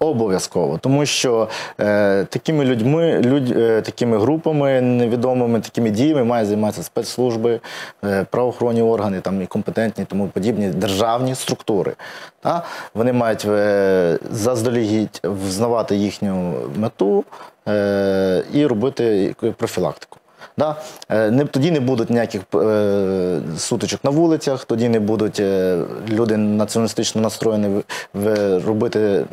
Обов'язково, тому що е, такими людьми, людь, е, такими групами невідомими, такими діями мають займатися спецслужби, е, правоохоронні органи, там і компетентні, тому подібні державні структури. Та? Вони мають е, заздалегідь взнавати їхню мету е, і робити профілактику. Да? Е, Не, тоді не будуть ніяких е, сутичок на вулицях, тоді не будуть е, люди націоналістично настроєні в, в, робити,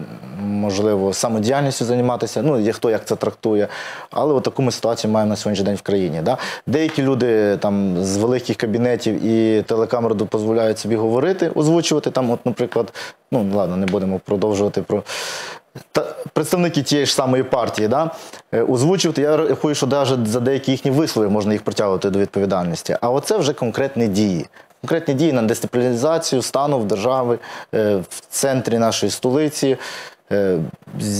можливо, самодіяльністю займатися. Ну, є хто як це трактує. Але от таку ми ситуацію маємо на сьогоднішній день в країні. Да? Деякі люди там з великих кабінетів і телекамер дозволяють собі говорити, озвучувати там, от, наприклад, ну ладно, не будемо продовжувати про та представники тієї ж самої партії, да, е, озвучувати, я рахую, що навіть за деякі їхні вислови можна їх притягувати до відповідальності. А оце вже конкретні дії. Конкретні дії на дестабілізацію стану в держави е, в центрі нашої столиці, е,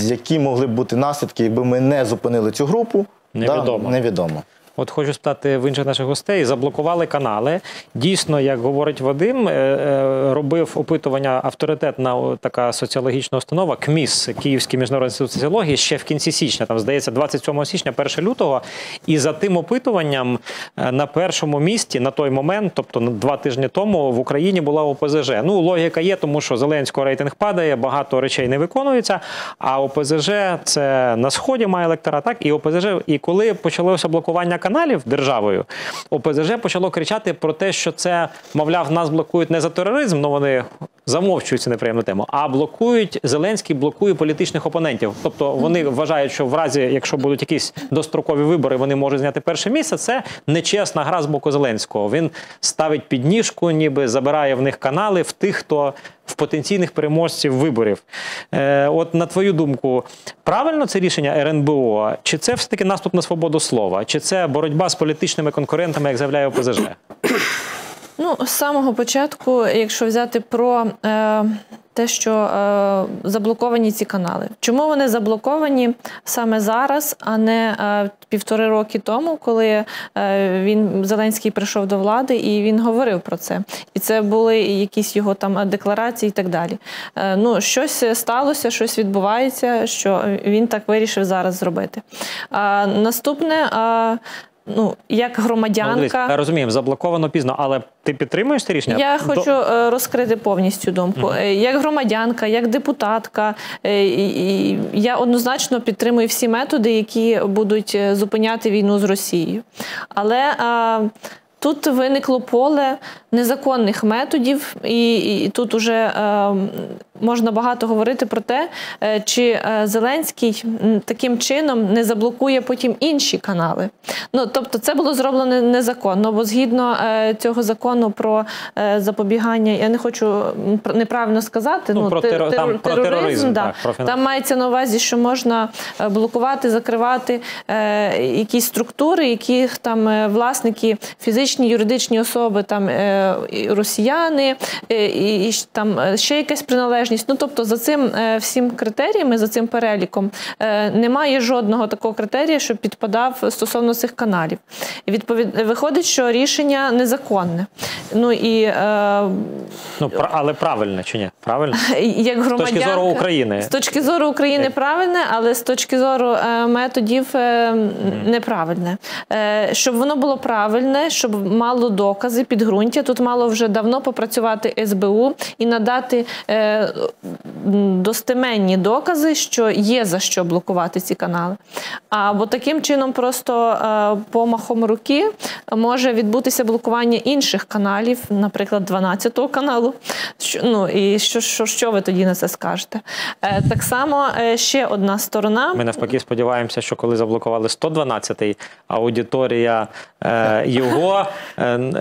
які могли б бути наслідки, якби ми не зупинили цю групу. Невідомо. Да, невідомо. От хочу спитати в інших наших гостей. Заблокували канали. Дійсно, як говорить Вадим, е, е, робив опитування авторитетна така соціологічна установа КМІС, Київський міжнародний інститут соціології, ще в кінці січня, там здається, 27 січня, 1 лютого. І за тим опитуванням е, на першому місці на той момент, тобто два тижні тому, в Україні була ОПЗЖ. Ну, логіка є, тому що Зеленського рейтинг падає, багато речей не виконується. А ОПЗЖ це на сході має електорат, так і ОПЗЖ. І коли почалося блокування каналів державою, ОПЗЖ почало кричати про те, що це, мовляв, нас блокують не за тероризм, ну вони замовчують цю неприємну тему, а блокують Зеленський блокує політичних опонентів. Тобто вони вважають, що в разі, якщо будуть якісь дострокові вибори, вони можуть зняти перше місце. Це нечесна гра з боку Зеленського. Він ставить підніжку, ніби забирає в них канали в тих, хто в потенційних переможців виборів. Е, от на твою думку, правильно це рішення РНБО? Чи це все таки наступ на свободу слова? Чи це боротьба з політичними конкурентами, як заявляє ОПЗЖ? Ну, з самого початку, якщо взяти про е, те, що е, заблоковані ці канали. Чому вони заблоковані саме зараз, а не е, півтори роки тому, коли е, він Зеленський прийшов до влади і він говорив про це. І це були якісь його там декларації і так далі. Е, ну, щось сталося, щось відбувається, що він так вирішив зараз зробити. А, наступне. Ну, як Ну, розуміємо, заблоковано пізно, але ти підтримуєш це рішення? я До- хочу е, розкрити повністю думку. Е, Як громадянка, як депутатка, е, і- я однозначно підтримую всі методи, які будуть зупиняти війну з Росією. Але е, тут виникло поле незаконних методів, і, і тут уже е, можна багато говорити про те, е, чи е, Зеленський таким чином не заблокує потім інші канали. Ну тобто, це було зроблено незаконно, бо згідно е, цього закону про запобігання, я не хочу неправильно сказати. Ну, про те- теро- там терор- про тероризм, да. так, про там мається на увазі, що можна блокувати, закривати е, якісь структури, яких там власники, фізичні, юридичні особи, там е, росіяни, е, і, і там ще якась приналежність. Ну тобто за цим е, всім критеріями, за цим переліком, е, немає жодного такого критерія, що підпадав стосовно цих каналів. Відповід виходить, що рішення незаконне. Ну і е, Ну, але правильно чи ні? Правильно? як З точки зору України. з точки зору України правильне, але з точки зору е, методів е, неправильне. Е, щоб воно було правильне, щоб мало докази, підґрунтя. Тут мало вже давно попрацювати СБУ і надати е, достеменні докази, що є за що блокувати ці канали. А бо таким чином, просто е, помахом руки може відбутися блокування інших каналів, наприклад, 12 каналу. Ну, і що, що, що ви тоді на це скажете? Е, так само е, ще одна сторона. Ми навпаки сподіваємося, що коли заблокували 112-й, аудиторія його,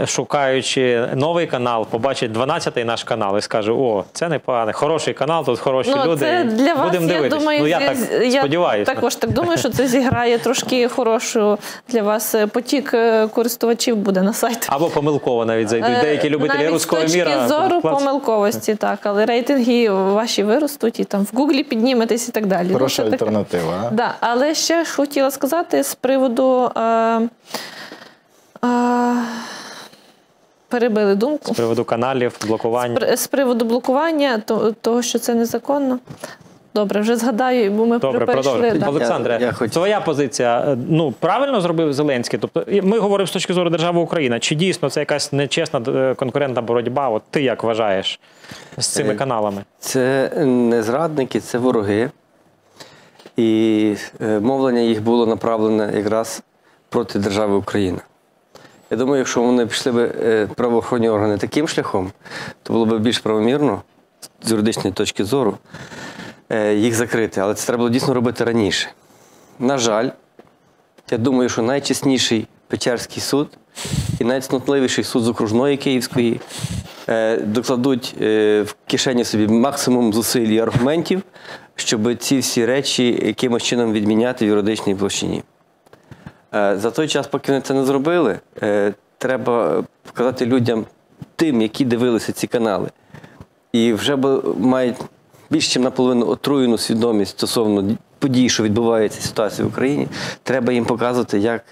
шукаючи новий канал, побачить 12-й наш канал і скаже: О, це непогано, хороший канал, тут хороші Ну, люди. це для вас, Будемо я дивитись. думаю, ну, я так я сподіваюся. також так думаю, що це зіграє трошки хорошу для вас е, потік е, користувачів буде на сайт. Або помилково навіть зайдуть. Е, Деякі любителі Навіть руського з точки міра. зору клац. помилковості, так, але рейтинги ваші виростуть і там в Гуглі підніметесь і так далі. Ну, Хороша таке. альтернатива. а? Да, але ще ж хотіла сказати з приводу. Е, е, перебили думку. З приводу каналів, блокування. З, з приводу блокування, то, того, що це незаконно. Добре, вже згадаю, бо ми Добре, перейшли. да. Олександре, Я- я хотів- твоя позиція. е, Ну правильно зробив Зеленський? Тобто, ми говоримо з точки зору держави Україна. Чи дійсно це якась нечесна е, конкурентна боротьба? От ти як вважаєш з цими Е, каналами? Це не зрадники, це вороги. І мовлення їх було направлене якраз проти держави Україна. Я думаю, якщо вони пішли б е, правоохоронні органи таким шляхом, то було б більш правомірно з юридичної точки зору е, їх закрити. Але це треба було дійсно робити раніше. На жаль, я думаю, що найчесніший Печерський суд і найцнотливіший суд з окружної Київської е, докладуть в кишені собі максимум зусиль і аргументів, щоб ці всі речі якимось чином відміняти в юридичній площині. Е, За той час, поки вони це не зробили, е, треба показати людям, тим, які дивилися ці канали, і вже мають більш ніж наполовину отруєну свідомість стосовно подій, що відбуваються ситуації в Україні, треба їм показувати, як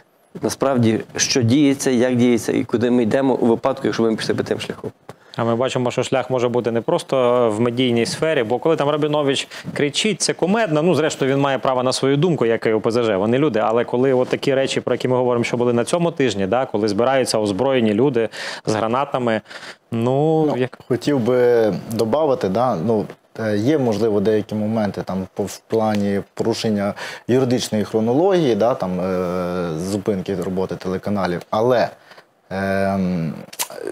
насправді що діється, як діється і куди ми йдемо у випадку, якщо ми пішли би тим шляхом. А ми бачимо, що шлях може бути не просто в медійній сфері, бо коли там Рабінович кричить, це кумедно. Ну, зрештою, він має право на свою думку, як і ОПЗЖ. Вони люди. Але коли от такі речі, про які ми говоримо, що були на цьому тижні, да, коли збираються озброєні люди з гранатами, ну, як Хотів би додати, да, ну, е, є, можливо, деякі моменти там в плані порушення юридичної хронології, да, там, е, зупинки роботи телеканалів, але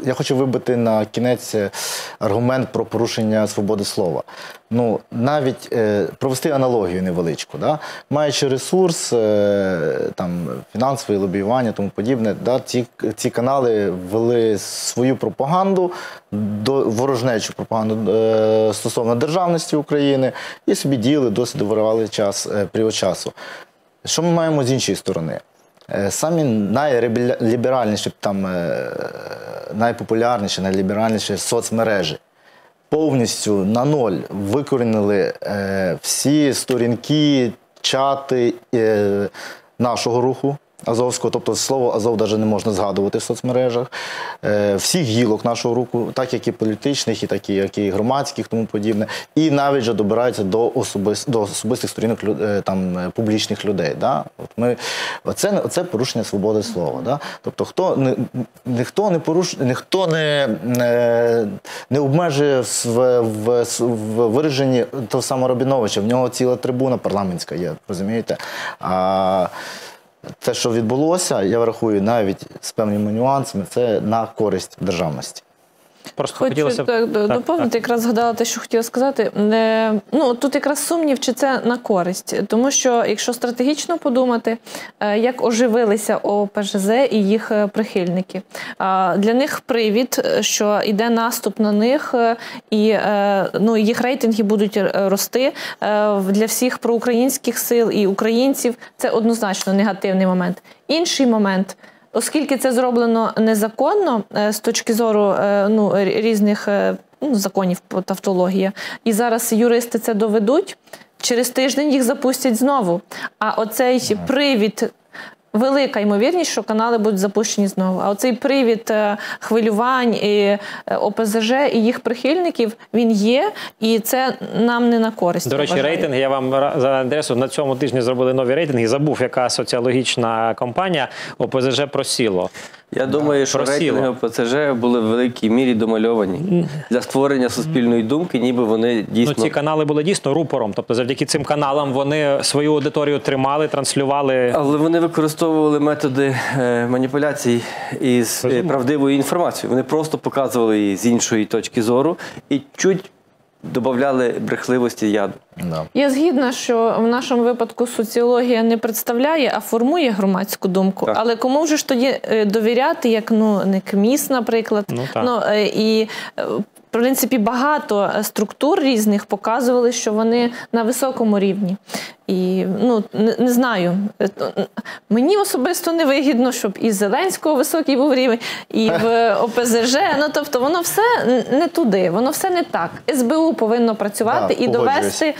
я хочу вибити на кінець е, аргумент про порушення свободи слова. Ну, навіть е, провести аналогію невеличку, да? маючи ресурс, е, там, фінансове лобіювання, тому подібне, да? ці, ці канали ввели свою пропаганду, до, ворожнечу пропаганду е, стосовно державності України і собі діяли, досить виривали час, е, період часу. Що ми маємо з іншої сторони? Е, Самі найліберальніші, там, е, найпопулярніші, найліберальніші соцмережі повністю на ноль викорінили е, всі сторінки, чати нашого руху. Азовського, тобто слово Азов навіть не можна згадувати в соцмережах, е, всіх гілок нашого руху, так як і політичних, і так як і громадських, тому подібне, і навіть же добираються до, особис, до особистих сторінок е, там, е, публічних людей. Да? От ми, оце, оце порушення свободи слова. Да? Тобто, хто ніхто не поруш, ніхто не, не, обмежує в, в, в вираженні того самого Рабіновича. В нього ціла трибуна парламентська є, розумієте? А, те, що відбулося, я врахую навіть з певними нюансами, це на користь державності. Просто Хочу хотілося так, Так, доповнити, так. якраз згадала те, що хотіла сказати. Ну тут якраз сумнів, чи це на користь, тому що якщо стратегічно подумати, е, як оживилися ОПЖЗ і їх е, прихильники, для них привід, е, що йде наступ на них, і ну їх рейтинги будуть рости для всіх проукраїнських сил і українців. Це однозначно негативний момент. Інший момент. Оскільки це зроблено незаконно е, з точки зору е, ну, різних е, ну, законів тавтологія, і зараз юристи це доведуть, через тиждень їх запустять знову. А оцей привід. Велика ймовірність, що канали будуть запущені знову. А оцей привід е, хвилювань і е, ОПЗЖ і їх прихильників він є, і це нам не на користь. До речі, вважаю. рейтинги. Я вам за адресу на цьому тижні зробили нові рейтинги. Забув, яка соціологічна компанія ОПЗЖ просіло. Я думаю, що Просіло. рейтинги ОПЦЖ були в великій мірі домальовані для створення суспільної думки, ніби вони дійсно Ну, ці канали були дійсно рупором. Тобто, завдяки цим каналам вони свою аудиторію тримали, транслювали. Але вони використовують використовували методи е, маніпуляцій із е, правдивою інформацією. Вони просто показували її з іншої точки зору і чуть додавали брехливості яду. Да. Я згідна, що в нашому випадку соціологія не представляє, а формує громадську думку. Так. Але кому вже ж тоді е, довіряти, як ну не КМІС, наприклад, Ну, так. е, і в принципі багато е, структур різних показували, що вони на високому рівні. І ну не, не знаю. Е, Мені особисто не вигідно, щоб і Зеленського високий був рівень, і в ОПЗЖ. Ну тобто, воно все не туди, воно все не так. СБУ повинно працювати Да, і довести,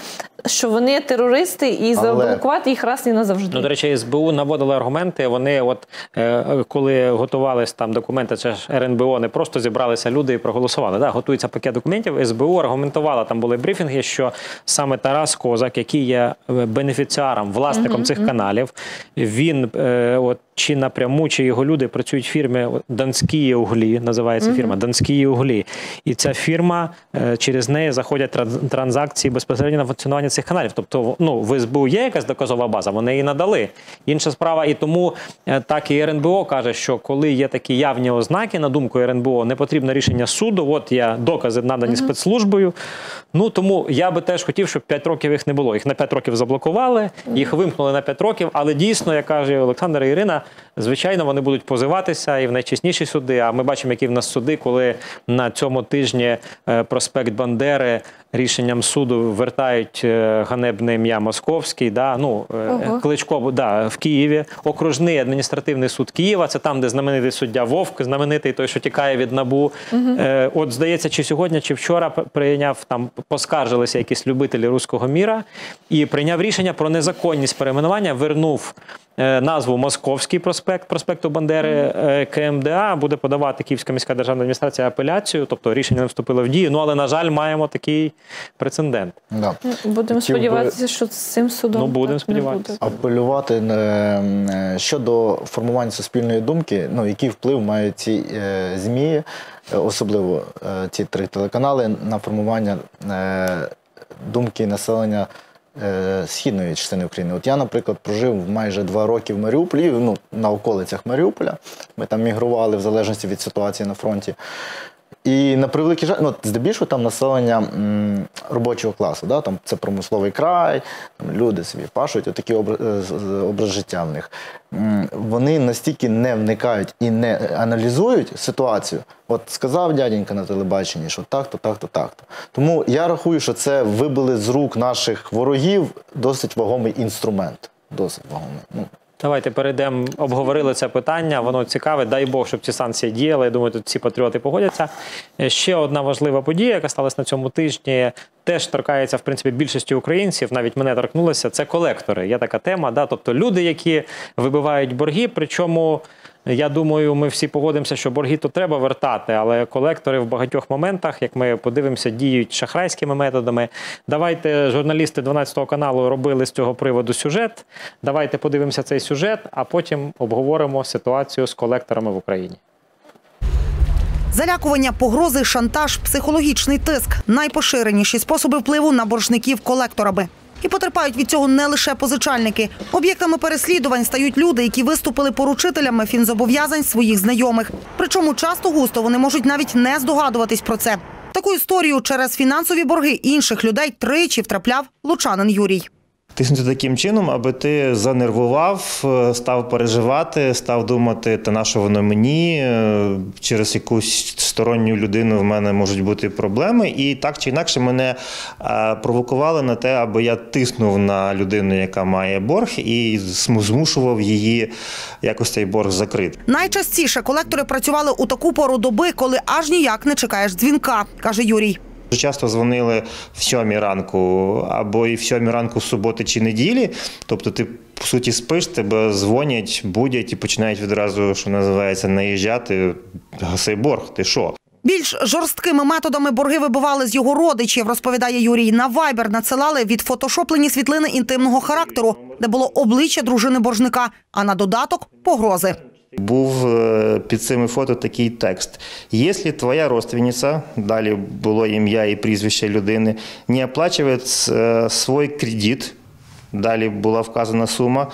що вони терористи, і Але- заблокувати їх раз і назавжди. Ну, до речі, СБУ наводили аргументи. Вони, от е, коли готувались там документи, це ж РНБО, не просто зібралися люди і проголосували. Да, готується пакет документів. СБУ аргументувала, там були брифінги, що саме Тарас Козак, який є е, бенефіціаром, власником цих каналів, він е, от чи напряму, чи його люди працюють в фірмі Донські углі, називається фірма Донські углі. І ця фірма е, через неї заходять транзакції безпосередньо на функціонування цих каналів. Тобто, ну в СБУ є якась доказова база, вони її надали. Інша справа, і тому е, так і РНБО каже, що коли є такі явні ознаки, на думку РНБО, не потрібно рішення суду. От є докази надані спецслужбою. Ну тому я би теж хотів, щоб 5 років їх не було. Їх на 5 років заблокували, їх вимкнули на 5 років, але дійсно, як каже Олександр і Ірина, звичайно, вони будуть позиватися і в найчесніші суди. А ми бачимо, які в нас суди, коли на цьому тижні е, проспект Бандери рішенням суду вертають е, ганебне ім'я Московський. Да? Ну, Ого. Кличко да, в Києві, окружний адміністративний суд Києва. Це там, де знаменитий суддя Вовк, знаменитий той, що тікає від набу. Е, от здається, чи сьогодні, чи вчора прийняв там, поскаржилися якісь любителі руського міра і прийняв рішення про незаконність перейменування, вернув. е, Назву Московський проспект проспекту Бандери е, КМДА буде подавати Київська міська державна адміністрація апеляцію, тобто рішення не вступило в дію. Ну але на жаль, маємо такий прецедент. Да. Будемо Хотів би- сподіватися, що з цим судом Ну, будемо так не сподіватися. буде. апелювати е, е, щодо формування суспільної думки, ну який вплив мають ці е, змі, особливо е, ці три телеканали на формування е, думки населення. е, Східної частини України. От я, наприклад, прожив майже два роки в Маріуполі, ну, на околицях Маріуполя. Ми там мігрували в залежності від ситуації на фронті. І на превеликий жаль, ну, здебільшого там населення м, робочого класу, да? там це промисловий край, там люди собі пашуть, отакий образ, образ життя в них. М, Вони настільки не вникають і не аналізують ситуацію. От сказав дяденька на телебаченні, що так-то, так-то, так-то. Тому я рахую, що це вибили з рук наших ворогів досить вагомий інструмент. Досить вагомий. Ну, Давайте перейдемо, обговорили це питання. Воно цікаве. Дай Бог, щоб ці санкції діяли. Я думаю, тут всі патріоти погодяться. Е, Ще одна важлива подія, яка сталася на цьому тижні, теж торкається в принципі більшості українців. Навіть мене торкнулося. Це колектори. Є така тема. Да? Тобто люди, які вибивають борги. Причому я думаю, ми всі погодимося, що борги то треба вертати, але колектори в багатьох моментах, як ми подивимося, діють шахрайськими методами. Давайте журналісти 12 каналу робили з цього приводу сюжет. Давайте подивимося цей сюжет, а потім обговоримо ситуацію з колекторами в Україні. Залякування, погрози, шантаж, психологічний тиск найпоширеніші способи впливу на боржників колекторами. І потерпають від цього не лише позичальники. Об'єктами переслідувань стають люди, які виступили поручителями фінзобов'язань своїх знайомих. Причому часто густо вони можуть навіть не здогадуватись про це. Таку історію через фінансові борги інших людей тричі втрапляв лучанин Юрій. Тиснути таким чином, аби ти занервував, е, став переживати, став думати, та на що воно мені, е, через якусь сторонню людину в мене можуть бути проблеми. І так чи інакше мене е, провокували на те, аби я тиснув на людину, яка має борг, і зму- змушував її якось цей борг закрити. Найчастіше колектори працювали у таку пору доби, коли аж ніяк не чекаєш дзвінка, каже Юрій. Часто дзвонили в сьомій ранку або і в сьомій ранку суботи чи неділі. Тобто ти по суті спиш, тебе дзвонять, будять і починають відразу, що називається, наїжджати. Гаси борг, ти що? Більш жорсткими методами борги вибивали з його родичів, розповідає Юрій. На Вайбер надсилали відфотошоплені світлини інтимного характеру, де було обличчя дружини боржника, а на додаток погрози. Був е, під цими фото такий текст: Якщо твоя родственниця, далі було ім'я і прізвище людини, не оплачує е, свій кредит, далі була вказана сума,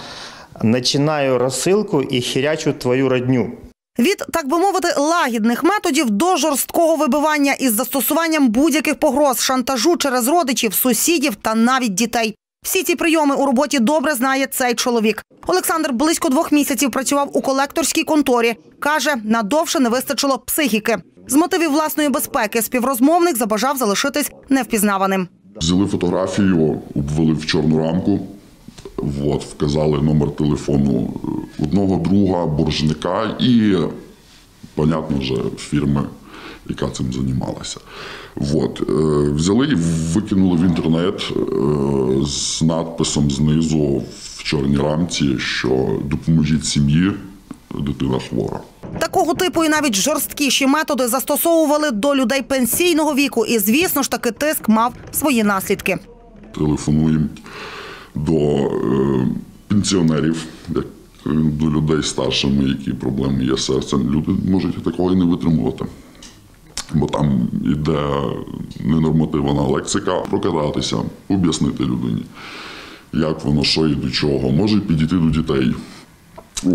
Начинаю розсилку і хірячу твою родню. Від, так би мовити, лагідних методів до жорсткого вибивання із застосуванням будь-яких погроз, шантажу через родичів, сусідів та навіть дітей. Всі ці прийоми у роботі добре знає цей чоловік. Олександр близько двох місяців працював у колекторській конторі. Каже, надовше не вистачило психіки. З мотивів власної безпеки співрозмовник забажав залишитись невпізнаваним. Взяли фотографію, обвели в чорну рамку, от, вказали номер телефону е, одного друга, боржника і, понятно вже, фірми, яка цим займалася. От, е, взяли і викинули в інтернет е, з надписом знизу в чорній рамці, що допоможіть сім'ї, дитина хвора. Такого типу і навіть жорсткіші методи застосовували до людей пенсійного віку. І, звісно ж таки, тиск мав свої наслідки. телефонуємо до е, пенсіонерів, як до людей старшими, які проблеми є з серцем. Люди можуть такого і не витримувати. Бо там йде ненормативна лексика, прокататися, об'яснити людині, як воно, що і до чого. Може підійти до дітей. Е,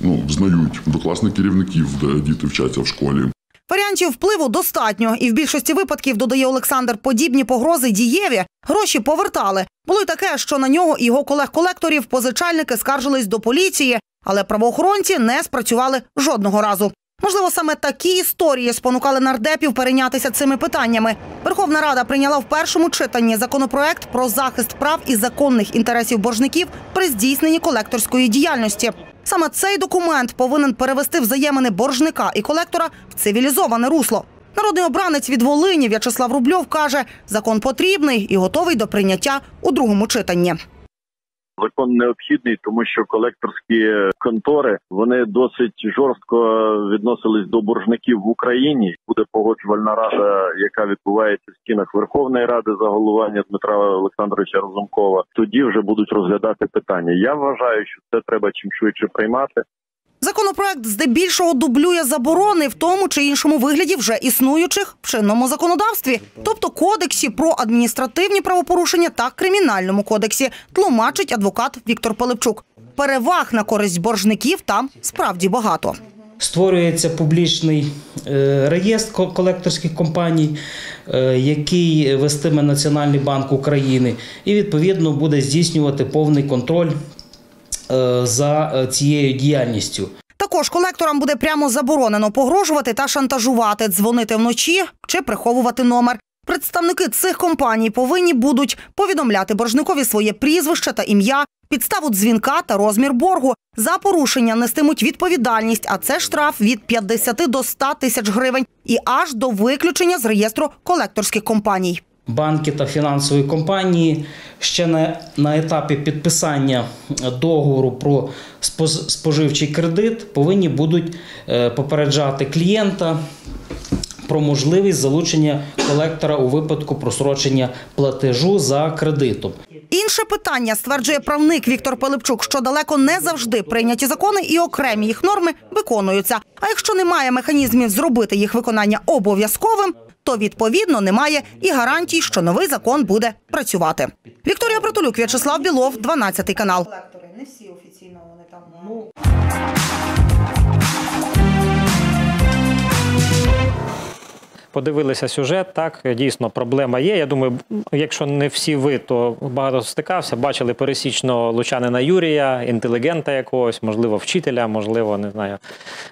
ну, знають до класних керівників, де діти вчаться в школі. Варіантів впливу достатньо, і в більшості випадків, додає Олександр, подібні погрози дієві. Гроші повертали. Було й таке, що на нього і його колег-колекторів позичальники скаржились до поліції, але правоохоронці не спрацювали жодного разу. Можливо, саме такі історії спонукали нардепів перейнятися цими питаннями. Верховна Рада прийняла в першому читанні законопроект про захист прав і законних інтересів боржників при здійсненні колекторської діяльності. Саме цей документ повинен перевести взаємини боржника і колектора в цивілізоване русло. Народний обранець від Волині В'ячеслав Рубльов каже, закон потрібний і готовий до прийняття у другому читанні. Закон необхідний, тому що колекторські контори вони досить жорстко відносились до боржників в Україні. Буде погоджувальна рада, яка відбувається в стінах Верховної Ради за головування Дмитра Олександровича Разумкова. Тоді вже будуть розглядати питання. Я вважаю, що це треба чим швидше приймати. Законопроект здебільшого дублює заборони в тому чи іншому вигляді вже існуючих в чинному законодавстві, тобто кодексі про адміністративні правопорушення та кримінальному кодексі, тлумачить адвокат Віктор Пилипчук. Переваг на користь боржників там справді багато. Створюється публічний е, реєстр колекторських компаній, е, який вестиме Національний банк України, і відповідно буде здійснювати повний контроль за е, цією діяльністю. Також колекторам буде прямо заборонено погрожувати та шантажувати, дзвонити вночі чи приховувати номер. Представники цих компаній повинні будуть повідомляти боржникові своє прізвище та ім'я, підставу дзвінка та розмір боргу. За порушення нестимуть відповідальність, а це штраф від 50 до 100 тисяч гривень і аж до виключення з реєстру колекторських компаній. Банки та фінансові компанії ще на, на етапі підписання договору про споживчий кредит повинні будуть е, попереджати клієнта про можливість залучення колектора у випадку просрочення платежу за кредитом. Інше питання стверджує правник Віктор Пилипчук, що далеко не завжди прийняті закони і окремі їх норми виконуються. А якщо немає механізмів зробити їх виконання обов'язковим, то відповідно немає і гарантій, що новий закон буде працювати. Вікторія Протолюк, В'ячеслав Білов, 12 канал. Не всі офіційно вони там. Подивилися сюжет, так дійсно проблема є. Я думаю, якщо не всі ви, то багато стикався. Бачили пересічного лучанина Юрія, інтелігента якогось, можливо, вчителя, можливо, не знаю,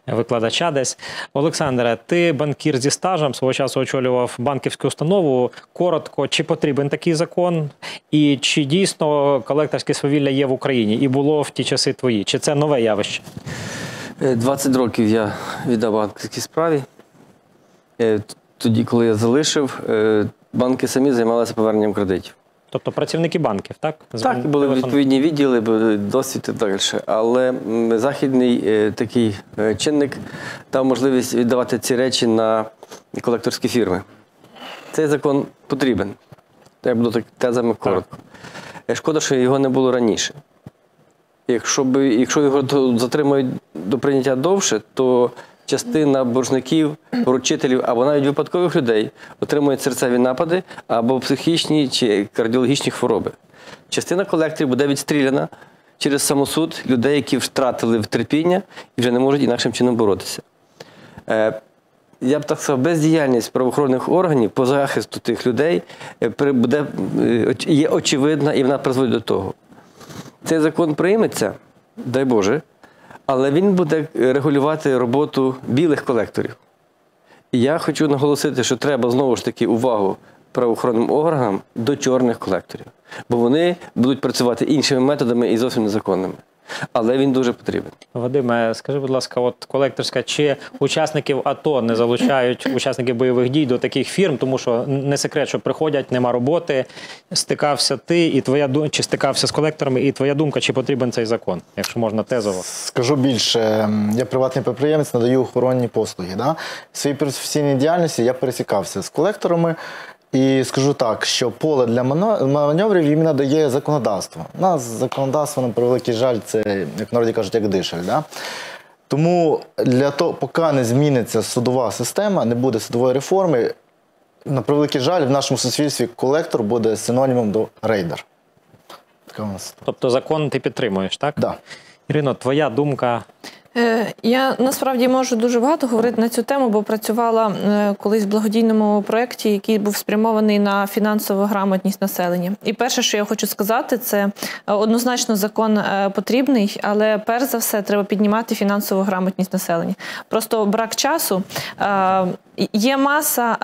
викладача десь. Олександре, ти банкір зі стажем свого часу очолював банківську установу. Коротко, чи потрібен такий закон, і чи дійсно колекторське свавілля є в Україні і було в ті часи твої? Чи це нове явище? Е, 20 років я віддав банківській справі. Тоді, коли я залишив, е, банки самі займалися поверненням кредитів. Тобто працівники банків, так? Так, були відповідні відділи, були досвід і так далі. Але західний е, такий е, чинник дав можливість віддавати ці речі на колекторські фірми. Цей закон потрібен. Я буду так тезами коротко. Шкода, що його не було раніше. Якщо його затримають до прийняття довше, то частина боржників, поручителів або навіть випадкових людей отримують серцеві напади або психічні чи кардіологічні хвороби. Частина колекторів буде відстріляна через самосуд людей, які втратили в терпіння і вже не можуть інакшим чином боротися. Е, я б так сказав, бездіяльність правоохоронних органів по захисту тих людей е, буде, е, є очевидна і вона призводить до того. Цей закон прийметься, дай Боже, але він буде регулювати роботу білих колекторів. І я хочу наголосити, що треба знову ж таки увагу правоохоронним органам до чорних колекторів, бо вони будуть працювати іншими методами і зовсім незаконними. Але він дуже потрібен. Вадиме, скажи, будь ласка, от колекторська, чи учасників АТО не залучають учасників бойових дій до таких фірм, тому що не секрет, що приходять, нема роботи. Стикався ти і твоя ду- чи стикався з колекторами, і твоя думка, чи потрібен цей закон, якщо можна тезово. Скажу більше, я приватний підприємець, надаю охоронні послуги. Да? В своїй професійній діяльності я пересікався з колекторами. І скажу так, що поле для маневрів їм надає законодавство. У нас законодавство, на превеликий жаль, це, як народі кажуть, як дишель. Да? Тому для того, поки не зміниться судова система, не буде судової реформи, на превеликий жаль, в нашому суспільстві колектор буде синонімом до рейдер. Така у нас. Тобто закон ти підтримуєш, так? Да. Ірино, твоя думка. Е, Я насправді можу дуже багато говорити на цю тему, бо працювала е, колись в благодійному проєкті, який був спрямований на фінансову грамотність населення. І перше, що я хочу сказати, це е, однозначно закон потрібний, але перш за все треба піднімати фінансову грамотність населення. Просто брак часу. Є маса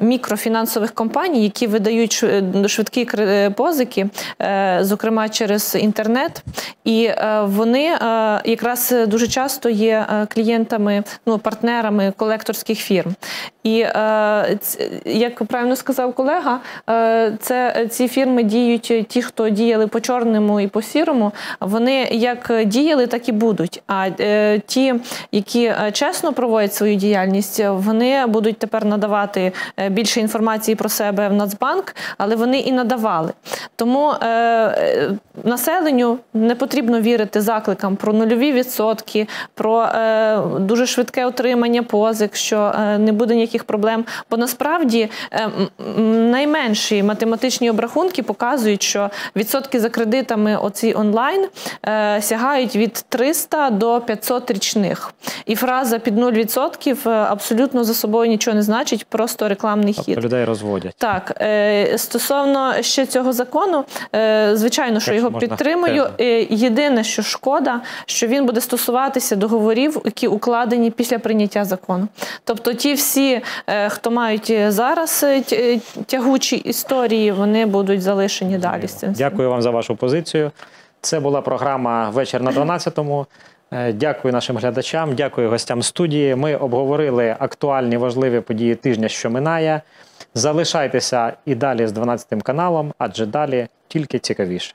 мікрофінансових компаній, які видають швидкі позики, зокрема через інтернет, і вони е, якраз дуже часто є е, клієнтами, ну партнерами колекторських фірм. І е, як правильно сказав колега, е, це ці фірми діють ті, хто діяли по чорному і по сірому. Вони як діяли, так і будуть. А е, ті, які е, чесно проводять свою діяльність, вони будуть тепер надавати е, більше інформації про себе в Нацбанк, але вони і надавали. Тому е, е, населенню не потрібно вірити закликам про нульові відсотки, про е, дуже швидке отримання позик, що е, не буде ніяких проблем. Бо насправді е, найменші математичні обрахунки показують, що відсотки за кредитами оці онлайн е, сягають від 300 до 500 річних. І фраза під 0% е, абсолютно за собою нічого не значить, просто рекламний хід. Тобто людей розводять. Так, е, стосовно ще цього закону, звичайно, що Якщо його підтримую. тезу. Єдине, що шкода, що він буде стосуватися договорів, які укладені після прийняття закону. Тобто, ті всі, е, хто мають зараз е, е, тягучі історії, вони будуть залишені далі з цим. Дякую вам за вашу позицію. Це була програма Вечір на 12-му. Е, Дякую нашим глядачам, дякую гостям студії. Ми обговорили актуальні важливі події тижня, що минає. Залишайтеся і далі з 12 каналом, адже далі тільки цікавіше.